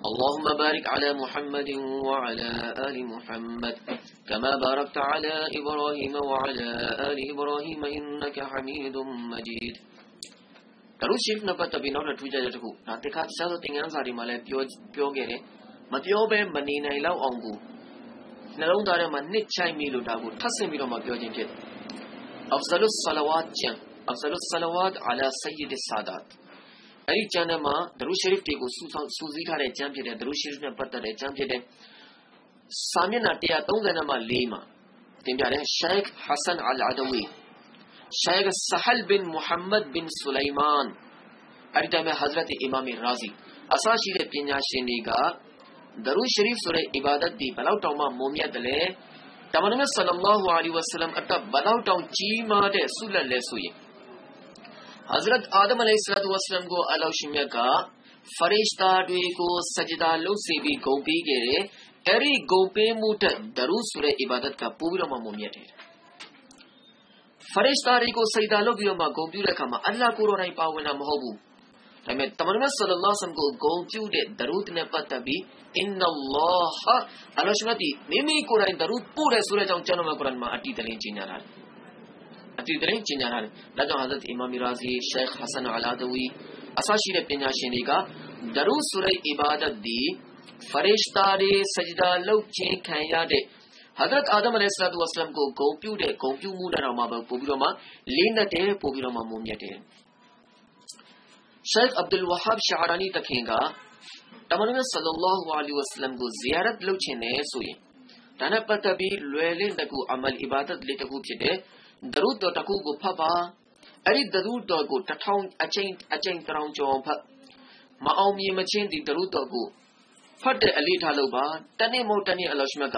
اللهم بارك على محمد وعلى آل محمد كما باركت على إبراهيم وعلى آل إبراهيم إنك حميد مجيد ဒါလို့ရှိရင်ပတ်သက်ပြီးနောက်ထပ်ထူးခြားချက်တစ်ခုဒါတခါတခြားသောသင်ခန်းစာတွေမှာလည်းပြောပြောခဲ့တယ်မပြောဘဲမနေနိုင်လောက်အောင်ကို نلون داره من نیت چای میلو نರೌದಾರಮನ್ ನಿಚ್ಚೈ ಮೀಲುಟಾಗು ಠಸೆ ಮೀಲೋ که افضل الصلوات چن افضل الصلوات علی سید السادات۔ اری چن ما درو شریف تیگو سوزی کاره چن پیده درو شریف نے پتہ رے چن سامی سامنے تون 30 ما لیما۔ تیم پیارے شیخ حسن العدوی، شیخ سحل بن محمد بن سلیمان۔ اری تے حضرت امام رازی۔ اسا شیرے پنیا شینی گا ဒရုရှရီဖ်ဆိုတဲ့ ibadat ဒီဘလောက်တောင်မှမုံမြတ်တယ်လဲတမန်တော်ဆလ္လာဟူအလိဝဆလမ်အတက်ဘလောက်တောင်ကြီးမားတဲ့ဆုလက်လဲဆိုရင် Hazrat Adam aleyhissalatu vesselam ကိုအလောရှင်မြတ်ကဖရိရှတာတွေကိုစကြဒါလုပ်စီပြီးဂုံပြီးခဲ့တယ်အဲ့ဒီဂုံပေးမှုတက်ဒရုဆိုတဲ့ ibadat ကပိုးပြီးတော့မှမုံမြတ်တယ်ဖရိရှတာတွေကိုစိတ်ဓာတ်လုပ်ပြီးတော့မှဂုံပြုတဲ့အခါမှာအလ္လာဟ်ကိုယ်တော်တိုင်ပါဝင်တာမဟုတ်ဘူး ဒါပေမဲ့တမန်တော်ဆလ္လာလာဆမ်ကိုဂုံပြုတဲ့ဒရုဒ်နဲ့ပတ်သက်ပြီးအင်နလ္လာဟ်အလ္လာဟ်ရှမတီမိမိကိုယ်တိုင်ဒရုဒ်ပို့တယ်ဆိုတဲ့အကြောင်းကျမ်းတော်မှာကုရ်အာန်မှာအတီတလင်းကျင်ညာထားတယ်အတီတ Sheikh Abdul Wahab Shahrani တခင်ကတမန်တော်ဆလ္လာဟူအလိုင်းဝါဆလမ်ကိုဇီယာရတ်လုပ်ခြင်းနဲ့ဆိုရင်ဒါနဲ့ပတ်သက်ပြီးလွယ်လင့်တကူအမလ်အီဘာဒတ်လေးတကူဖြစ်တဲ့ဒရုတော်တကူကိုဖတ်ပါအဲ့ဒီဒရုတော်ကိုတထောင်အချိန်အချိန်တောင်ကျော်ဖတ်မအောင်မြင်မချင်းဒီဒရုတော်ကိုဖတ်တဲ့အလေးထားလုပ်ပါတနေ့မို့တနေ့အလောရှမတ်က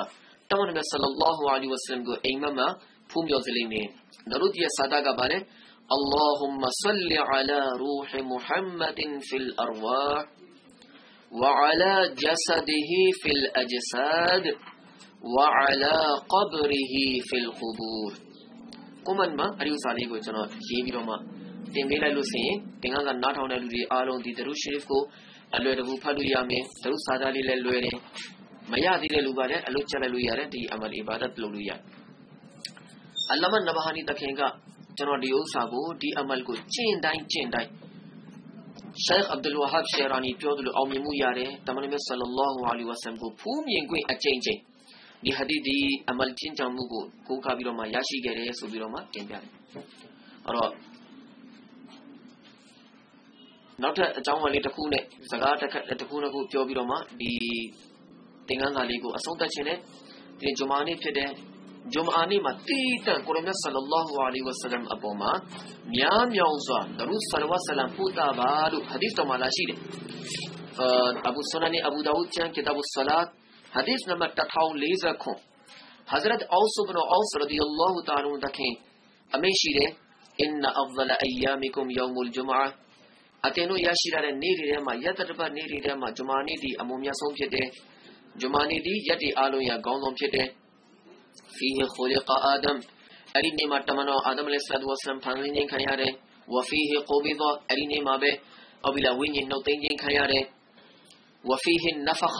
တမန်တော်ဆလ္လာဟူအလိုင်းဝါဆလမ်ကိုအိမ်မက်မှာဖူးမြော်စလိမ့်မယ်ဒရုရဲ့စာဒကပါလဲ اللهم صل على روح محمد في الأرواح وعلى جسده في الأجساد وعلى قبره في القبور ကိုမန်မှာအရိယစာလေးကိုကျွန်တော်ရေးပြီးတော့မှတင်ပေးလိုက်လို့ဆိုရင်သင်္ကန်းကနားထောင်တဲ့လူတွေအားလုံးဒီဒရုရှရီဖ်ကို အလွယ်တကူဖတ်လို့ရမယ်ဒရုစာသားလေးလည်းလွယ်တယ်မရသေးတဲ့လူကလည်းအလုပ်ချက်လိုက်လို့ရတယ်ဒီအမလ်အီဘာဒတ်လုပ်လို့ရတယ်အလ္လာမနဘဟာနီတခင်က ကျွန်တော်ဒီဥစ္စာကိုဒီအမလ်ကိုကျင့်တိုင်းကျင့်တိုင်း Sheikh Abdul Wahab Sherani ပြောသလိုအောင်မြင်မှုရတယ်တမန်တော်မြတ်ဆလ္လာလာဟူအလိုင်ဝါဆမ်ကိုဖူးမြင်ခွင့်အကျဉ်းချင်းဒီဟာဒီဒီအမလ်ချင်းချောင်မှုကိုကိုးကားပြီးတော့မှရရှိခဲ့တယ်ဆိုပြီးတော့မှတင်ပြတယ်အဲ့တော့နောက်ထပ်အကြောင်းအရာလေးတစ်ခုနဲ့စကားတစ်ခက်တစ်ခုနှစ်ခုပြောပြီးတော့မှဒီသင်ခန်းစာလေးကိုအဆုံးသတ်ခြင်းနဲ့ဒီဂျမာနေ့ဖြစ်တဲ့ جمعانی ما تیتا قرآن صلی اللہ علیہ وسلم kulemna ما میام یعوزا دروس صلی اللہ علیہ وسلم پوتا بارو، حدیث تو مالا شیر ابو سنن ابو داود چین کتاب الصلاۃ حدیث نمبر 48 رکھو حضرت اوس بن اوس رضی اللہ تعالیٰ عنہ رکھیں۔ امیشی رے ان افضل ایامکم یوم الجمعہ۔ اتینو یا شیر شیرارے نیری رے ما یتر بر نیری رے ما، جمعانی دی امومیہ سوم پھیتے جمعانی دی یتی آلو یا گونوں سوم پھیتے فيه خلق آدم အဲ့ဒီနေ့မှာတမန်တော်အာဒမ်အလိုင်ဆလတ်ဝါဆလမ်ဖန်ဆင်းခြင်းခံရတယ်ဝဖီဟီကိုဘီဒအဲ့ဒီနေ့မှာပဲအဘီလာဝိညာဉ်နှုတ်သိမ်းခြင်းခံရတယ်ဝဖီဟီနဖခ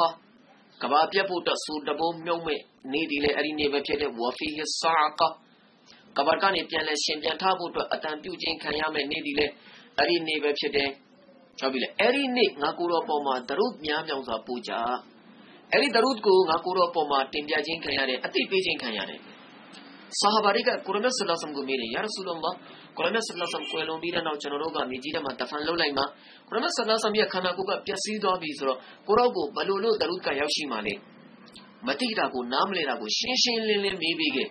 ကဘာပြတ်ဖို့တဆူတဘုံမြုံမဲ့နေ့ဒီလေအဲ့ဒီနေ့ပဲဖြစ်တဲ့ဝဖီဟီဆာကာကဘာကနေပြန်လဲရှင်ပြန်ထားဖို့အတွက်အတန်ပြုခြင်းခံရမယ်နေ့ဒီလေအဲ့ဒီနေ့ပဲဖြစ်တယ်ဟုတ်ပြီလေအဲ့ဒီနေ့ငါကိုတော်ပေါ်မှာဒရုများမြောင်စွာပူကြ အဲ့ဒီဒရုကိုငါကိုတော်ပေါ်မှာတင်ပြခြင်းခံရတယ်အသိပေးခြင်းခံရတယ်ဆာဟာဘာတွေကကုရမတ်ဆလ္လာဆမ်ကိုမေးတယ်ယာရဆူလလာကုရမတ်ဆလ္လာဆမ်ကိုလုံပြီးတဲ့နောက်ကျွန်တော်တို့ကမြေကြီးထဲမှာတဖန်လှုပ်လိုက်မှာကုရမတ်ဆလ္လာဆမ်ရဲ့ခန္ဓာကိုယ်ကပျက်စီးသွားပြီဆိုတော့ကိုရောကိုဘယ်လိုလို့ဒရုကရောက်ရှိမှလဲမတိတာကိုနားမလဲတာကိုရှင်းရှင်းလင်းလင်းမေးပြီးခဲ့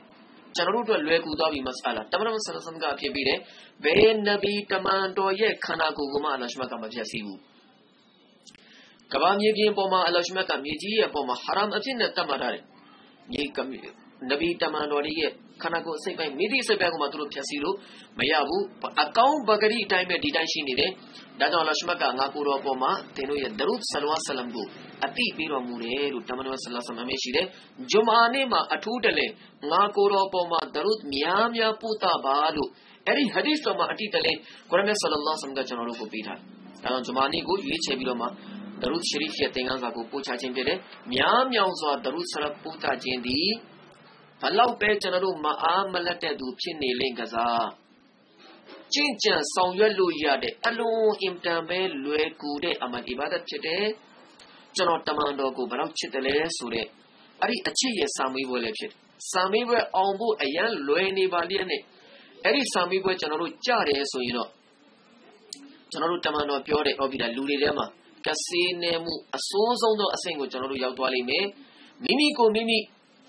ကျွန်တော်တို့အတွက်လွယ်ကူသွားပြီမဆာလာတမန်တော်ဆလ္လာဆမ်ကဖြစ်ပြီးတယ်ဘယ်နဗီတမန်တော်ရဲ့ခန္ဓာကိုယ်ကိုမှအလ္လာဟ်ရှမတ်ကမပျက်စီးဘူး ကဘာမြေပြင်ပေါ်မှာအလ္လာဟ်ရှမတ်ကမြေကြီးရဲ့ပေါ်မှာဟာရမ်အဖြစ်နဲ့တတ်မှတ်ထားတယ်မြေနဗီတမန်တော်ရဲ့ခန္ဓာကိုယ်အစိတ်ပိုင်းမိသည့်အစိတ်ပိုင်းကိုမှသူတို့ဖြတ်စီလို့မရဘူးအကောင်းပဂရိအတိုင်းပဲဒီတိုင်းရှိနေတယ်ဒါကြောင့်လရှမတ်ကငါကိုယ်တော်ပေါ်မှာသင်တို့ရဲ့ဒရုဆလဝါဆလမ်ကိုအတိပေးတော်မူတယ်လို့တမန်တော်ဆလဆလမ်အမေရှိတယ်ဂျုမာနေ့မှာအထူးတလဲငါကိုယ်တော်ပေါ်မှာဒရုများများပို့တာပါလို့အဲ့ဒီဟာဒီစ်တော်မှာအတိတလဲကုရ်အာန်ဆလလောဆမ်ကကျွန်တော်တို့ကိုပေးထားတယ်ဒါကြောင့်ဂျုမာနေ့ကိုရွေးချယ်ပြီးတော့မှ ဒရုရှရီဖ်ရဲ့သင်ခန်းစာကိုပို့ချခြင်းဖြစ်တယ်များမြောင်စွာဒရုဆလပို့တာခြင်းသည်ဘလောက်ပဲကျွန်တော်တို့မအားမလက်တဲ့သူဖြစ်နေလိမ့်ကစားကျင့်ကြံဆောင်ရွက်လို့ရတဲ့အလုံးအင်တန်ပဲလွယ်ကူတဲ့အမန်အီဘာဒတ်ဖြစ်တယ်ကျွန်တော်တမန်တော်ကိုဘလောက်ချစ်တယ်လဲဆိုတဲ့အဲ့ဒီအချစ်ရဲ့စာမေးပွဲလည်းဖြစ်စာမေးပွဲအောင်ဖို့အရန်လွယ်နေပါလျက်နဲ့အဲ့ဒီစာမေးပွဲကျွန်တော်တို့ကြားတယ်ဆိုရင်တော့ကျွန်တော်တို့တမန်တော်ပြောတဲ့ဟောပြီးတာလူတွေထဲမှာ ကစေးနေမှုအစိုးဆုံးသောအဆင့်ကိုကျွန်တော်တို့ရောက်သွားလိမ့်မယ်မိမိကိုမိမိ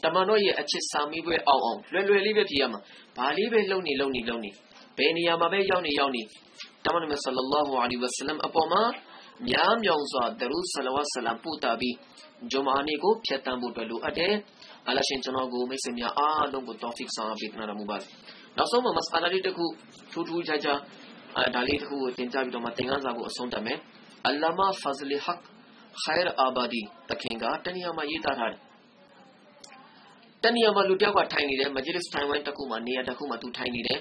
တမန်တော်ရဲ့အချစ်စာမေးပွဲအောင်အောင်လွယ်လွယ်လေးပဲဖြေရမှာဘာလေးပဲလုံနေလုံနေလုံနေဘယ်နေရာမှာပဲရောက်နေရောက်နေတမန်တော်ဆလလောဟူအလัยဟိဝဆလမ်အပေါ်မှာများမြောင်စွာဒရုဆလဝတ်ဆလမ်ပို့တာပြီးဂျုမာနီကိုဖြတ်တန်းဖို့အတွက်လိုအပ်တယ်အလရှင်ကျွန်တော်ကိုမိတ်ဆွေများအားလုံးကိုတောဖစ်ဆောင်ပေးနာမူပါနောက်ဆုံးမှာမစအလာလေးတစ်ခုထူးထူးခြားခြားအဲဒါလေးတစ်ခုကိုသင်ကြားပြီးတော့မှသင်ခန်းစာကိုအဆုံးသတ်မယ် အလ္လာမဖဇလီဟက်ခိုင်ရအာဘာဒီတခင်ကတနည်းမှာရေးသားထားတယ်တနေရာမှာလူတယောက်ကထိုင်နေတယ်မဂျလစ်ထိုင်ဝိုင်းတစ်ခုမှာနေရာတစ်ခုမှာသူထိုင်နေတယ်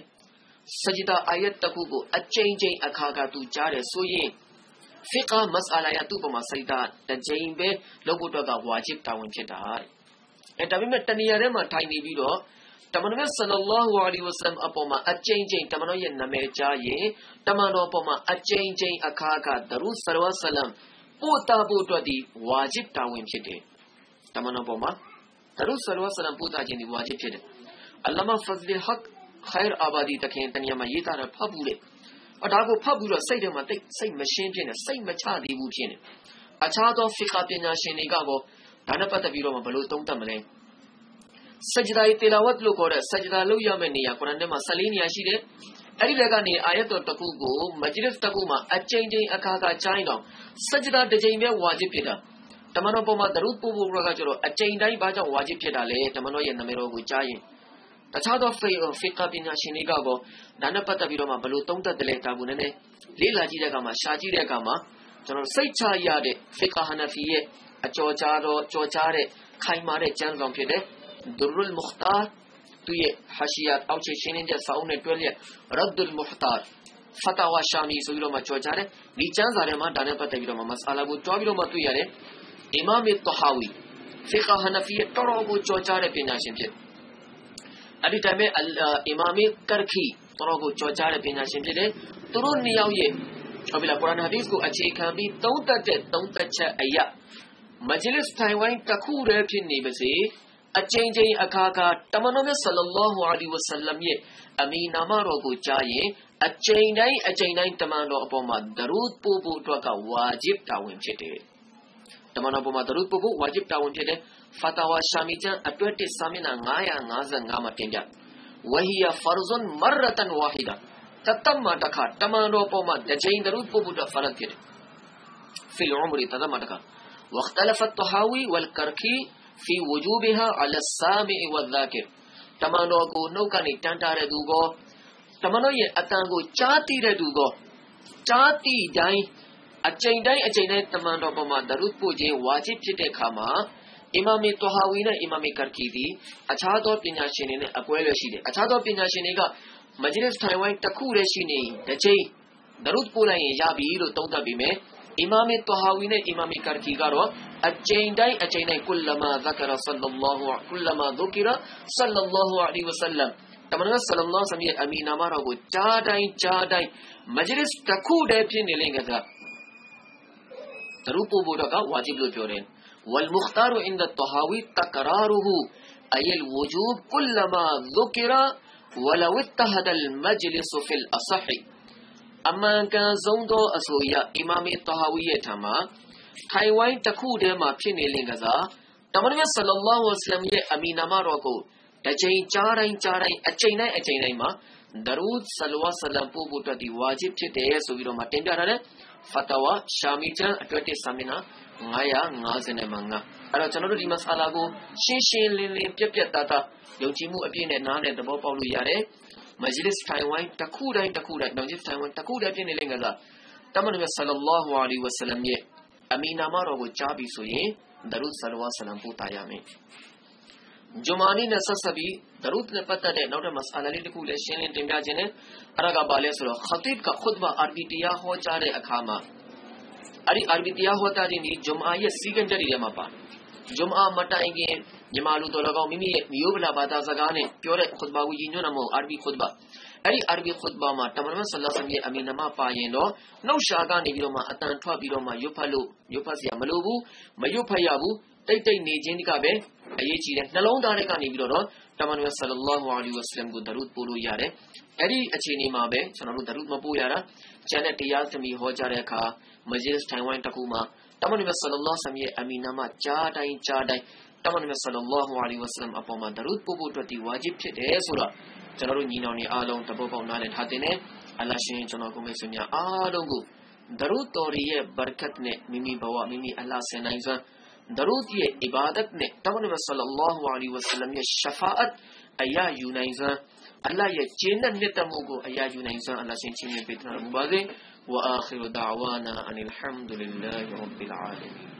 စဂျဒါအာယတ်တစ်ခုကိုအကျဉ်းချင်းအခါကသူကြားတယ်ဆိုရင်ဖီကာမစအလာယသူ့ပေါ်မှာစဂျဒါတစ်ကြိမ်ပဲလုပ်ဖို့အတွက်ကဝါဂျစ်တာဝန်ဖြစ်တာအဲဒါပေမဲ့တနေရာထဲမှာထိုင်နေပြီးတော့ တမန်တော်ဆလလောဟူအလัยဟိဝဆလမ်အပေါ်မှာအကျဉ်းချင်းတမန်တော်ရဲ့နာမည်ကြားရင်တမန်တော်အပေါ်မှာအကျဉ်းချင်းအခါကဒရုဆလဝဆလမ်ပို့တာဖို့အတွက်ဒီဝါဂျစ်တာဝန်ဖြစ်တယ်တမန်တော်ပေါ်မှာဒရုဆလဝဆလမ်ပို့တာခြင်းဒီဝါဂျစ်ဖြစ်တယ်အလ္လာမဖဇလ်ဟက်ခိုင်အာဘာဒီတခင်တနည်းမှာရေးသားတာဖတ်ဘူးလေအဒါကိုဖတ်ပြီးတော့စိတ်ထဲမှာတိတ်စိတ်မရှင်းဖြစ်နေစိတ်မချသေးဘူးဖြစ်နေအခြားသောဖီကာပညာရှင်တွေကကောဒါနဲ့ပတ်သက်ပြီးတော့ဘယ်လိုသုံးသပ်မလဲ စဂျဒါတီလာဝတ်လို့ခေါ်တဲ့စဂျဒါလုပ်ရမယ့်နေရာကုရ်အာန်ထဲမှာ14နေရာရှိတယ်အဲ့ဒီလက်ကနေအာယတ်တော်တစ်ခုကိုမဂျလစ်တစ်ခုမှာအကျဉ်းချင်းအခါခါချိုင်းတော့စဂျဒါတစ်ချိန်ပဲဝါဂျစ်ဖြစ်တာတမန်တော်ပေါ်မှာဒရုပူပူကကျတော့အချိန်တိုင်းဘာကြောင့်ဝါဂျစ်ဖြစ်တာလဲတမန်တော်ရဲ့နာမည်တော်ကိုကြားရင်တခြားသောဖေဖီကာပညာရှင်တွေကကောဒါနဲ့ပတ်သက်ပြီးတော့မှဘယ်လိုသုံးသပ်တယ်လဲဒါကိုနည်းနည်းလေ့လာကြည့်တဲ့အခါမှာရှာကြည့်တဲ့အခါမှာကျွန်တော်စိတ်ချရတဲ့ဖီကာဟနဖီရဲ့အကျော်ကြားတော့ကြော်ကြားတဲ့ခိုင်မာတဲ့ကျမ်းဆောင်ဖြစ်တဲ့ ဒရုလ်မခတာသူရဲ့ဟာရှီယာအောက်ခြေရှင်းနေတဲ့စာအုပ်နဲ့တွဲလျက်ရဒ်ဒ်မူဟတာဖတာဝါရှာမီဆိုပြီးတော့မှကြော်ကြတယ်ဒီကျမ်းစာထဲမှာဒါနဲ့ပတ်သက်ပြီးတော့မှမဆာလာကိုတွားပြီးတော့မှတွေ့ရတယ်အီမာမ်တဟာဝီဖီခဟနဖီတော်တော်ကိုကြော်ကြတဲ့ပညာရှင်ဖြစ်အဲ့ဒီတိုင်းပဲအီမာမ်ကာခီတော်တော်ကိုကြော်ကြတဲ့ပညာရှင်ဖြစ်တယ်သူတို့နှစ်ယောက်ရဲ့ဟုတ်ပြီလားကုရ်အာန်ဟာဒီစ်ကိုအခြေခံပြီးသုံးသပ်တဲ့သုံးသပ်ချက်အရာမဂျလစ်ထိုင်ဝိုင်းတစ်ခုတည်းဖြစ်နေပါစေ အချိန်ချင်းအခါခါတမန်တော်မြတ်ဆလလောဟူအလัยဝဆလမ်ရဲ့အမီနာမတော်ကိုကြားရင်အချိန်တိုင်းအချိန်တိုင်းတမန်တော်အပေါ်မှာဒရုဒ်ပို့ဖို့အတွက်ကဝါဂျစ်တာဝန်ဖြစ်တယ်တမန်တော်အပေါ်မှာဒရုဒ်ပို့ဖို့ဝါဂျစ်တာဝန်ဖြစ်တယ်ဖာတာဝါရှာမီချန်အတွက်တစ်စာမျက်နှာ955မှာတင်ပြဝဟီယာဖာရဇွန်မရတန်ဝါဟီဒါတတမတခါတမန်တော်ပေါ်မှာတစ်ချိန်ဒရုဒ်ပို့ဖို့အတွက်ဖရတ်ဖြစ်တယ်ဖီလ်ဥမရီတတမတခါ واختلف الطحاوي والكركي ဖီဝဂျူဘီဟာအလဆာမီဝဒါကီတမန်တော်ကိုနှုတ်ကနေတန်တာတဲ့သူကောတမန်တော်ရဲ့အတန်ကိုကြားသိတဲ့သူကောကြားသိတိုင်းအချိန်တိုင်းအချိန်တိုင်းတမန်တော်ပေါ်မှာဒရုပို့ခြင်းဝါဂျစ်ဖြစ်တဲ့အခါမှာအီမာမီတဟာဝီနဲ့အီမာမီကာကီဒီအခြားသောပညာရှင်တွေနဲ့အကွဲလွဲရှိတယ်အခြားသောပညာရှင်တွေကမဂျလစ်ထိုင်ဝမ်တစ်ခုတည်းရှိနေတစ်ချိန်ဒရုပို့လိုက်ရင်ရပြီလို့သုံးသပ်ပြီးမယ်။ إمام الطهاوي إمام كركيغارو أجين داي أجين داي كلما ذكر صلى الله كلما ذكر صلى الله عليه وسلم. تمنا صلى الله عليه وسلم أمين مارغو جاداي جاداي مجلس تكو داي بين لينغا تروبو بودكا واجب لو بيورين والمختار عند الطهاوي تكراره. أي الوجوب كلما ذكر ولو اتهد المجلس في الأصح. အမှန်ကန်ဆုံးသောအဆိုအရအီမာမီတဟာဝီရဲ့ထံမှာထိုင်ဝိုင်းတစ်ခုတည်းမှာဖြစ်နေလင်ကစားတမန်တော်ဆလ္လာလာဟူအလမ်ရဲ့အမီနာမတော်ကိုတစ်ချိန်ကြားတိုင်းကြားတိုင်းအချိန်တိုင်းအချိန်တိုင်းမှာဒရူဒ်ဆလဝါဆလမ်ပို့ဖို့အတွက်ဒီဝါဂျစ်ဖြစ်တယ်ဆိုပြီးတော့မှတင်ပြထားတယ်ဖတ်တဝါရှာမီချန်အတွက်တစ်ဆာမီနာ955အဲ့တော့ကျွန်တော်တို့ဒီမဆာလာကိုရှင်းရှင်းလင်းလင်းပြက်ပြက်သားသားယုံကြည်မှုအပြည့်နဲ့နားနဲ့သဘောပေါက်လို့ရတယ် မဂျလစ်ထိုင်ဝိုင်းတစ်ခုတိုင်းတစ်ခုတိုင်းမဂျလစ်ထိုင်ဝိုင်းတစ်ခုတည်းဖြစ်နေလိမ့်မယ်ကတမန်တော်ဆလ္လာလာဟူအလัยဝဆလမ်ရဲ့အမီနာမတော်ကိုကြားပြီးဆို ရင်ဒရုဒ်ဆလဝါဆလမ်ပို့တာရမယ်ဂျမာနီနဲ့ဆက်ဆက်ပြီးဒရုဒ်နဲ့ပတ်သက်တဲ့နောက်တဲ့မဆာလာလေးတစ်ခုလည်းရှင်းလင်းတင်ပြခြင်းနဲ့အရကဘာလဲဆိုတော့ခတိဘ်ကခွတ်ဘာအာရဘီတရားဟောကြားတဲ့အခါမှာအဲ့ဒီအာရဘီတရားဟောတာခြင်းဒီဂျမာရဲ့စီကံချက်တွေထဲမှာပါဂျမာမတိုင်ခင်မြန်မာလူတော်၎င်းမိမိရဲ့မျိုးဗလာဘာသာစကားနဲ့ပြောတဲ့ခွတ်ဘာကိုရည်ညွှန်းတာမဟုတ်အာရဘီခွတ်ဘာအဲ့ဒီအာရဘီခွတ်ဘာမှာတမန်တော်ဆလ္လာလဟ်အလัยဟိဝါစလမ်ရဲ့အမီနမပါရင်တော့နှုတ်ရှာကနေပြီးတော့မှအတန်ထွက်ပြီးတော့မှရွတ်ဖတ်လို့ရွတ်ဖတ်စရာမလိုဘူးမရွတ်ဖတ်ရဘူးတိတ်တိတ်နေခြင်းကပဲအရေးကြီးတယ်နှလုံးသားထဲကနေပြီးတော့တမန်တော်ဆလ္လာလာဟူအလိုင်ဝါဆလမ်ကိုဒရုဒ်ပို့လို့ရတယ်အဲ့ဒီအခြေအနေမှာပဲကျွန်တော်တို့ဒရုဒ်မပို့ရတာကျန်တဲ့တရားသမီးဟောကြားတဲ့အခါမဂျစ်ထိုင်ဝိုင်းတစ်ခုမှာတမန်တော်ဆလ္လာလာဆမ်ရဲ့အမီနာမကြားတိုင်းကြားတိုင်း တမန်တော်ဆလလောဟူအလိဝဆလမ်အပေါ်မှာဒရုဒ်ပို့ဖို့အတွက်ဒီဝါဂျစ်ဖြစ်တယ်ဆိုတော့ကျွန်တော်တို့ညီနောင်တွေအားလုံးတပုတ်ပေါက်နားလည်ထားတဲ့နဲ့အလ္လာရှင်ကျွန်တော်ကိုမိတ်ဆွေများအားလုံးကိုဒရုဒ်တော်ရဲ့ဘာရကတ်နဲ့မိမိဘဝမိမိအလ္လာဆင်နိုင်စွာဒရုဒ်ရဲ့ ibadat နဲ့တမန်တော်ဆလလောဟူအလိဝဆလမ်ရဲ့ shafaat အရာယူနိုင်စွာအလ္လာရဲ့ကျင့်တဲ့မြတ်တမှုကိုအရာယူနိုင်စွာအလ္လာရှင်ချင်းမြတ်ပေးတော်မူပါစေ وآخر دعوانا أن الحمد لله رب العالمين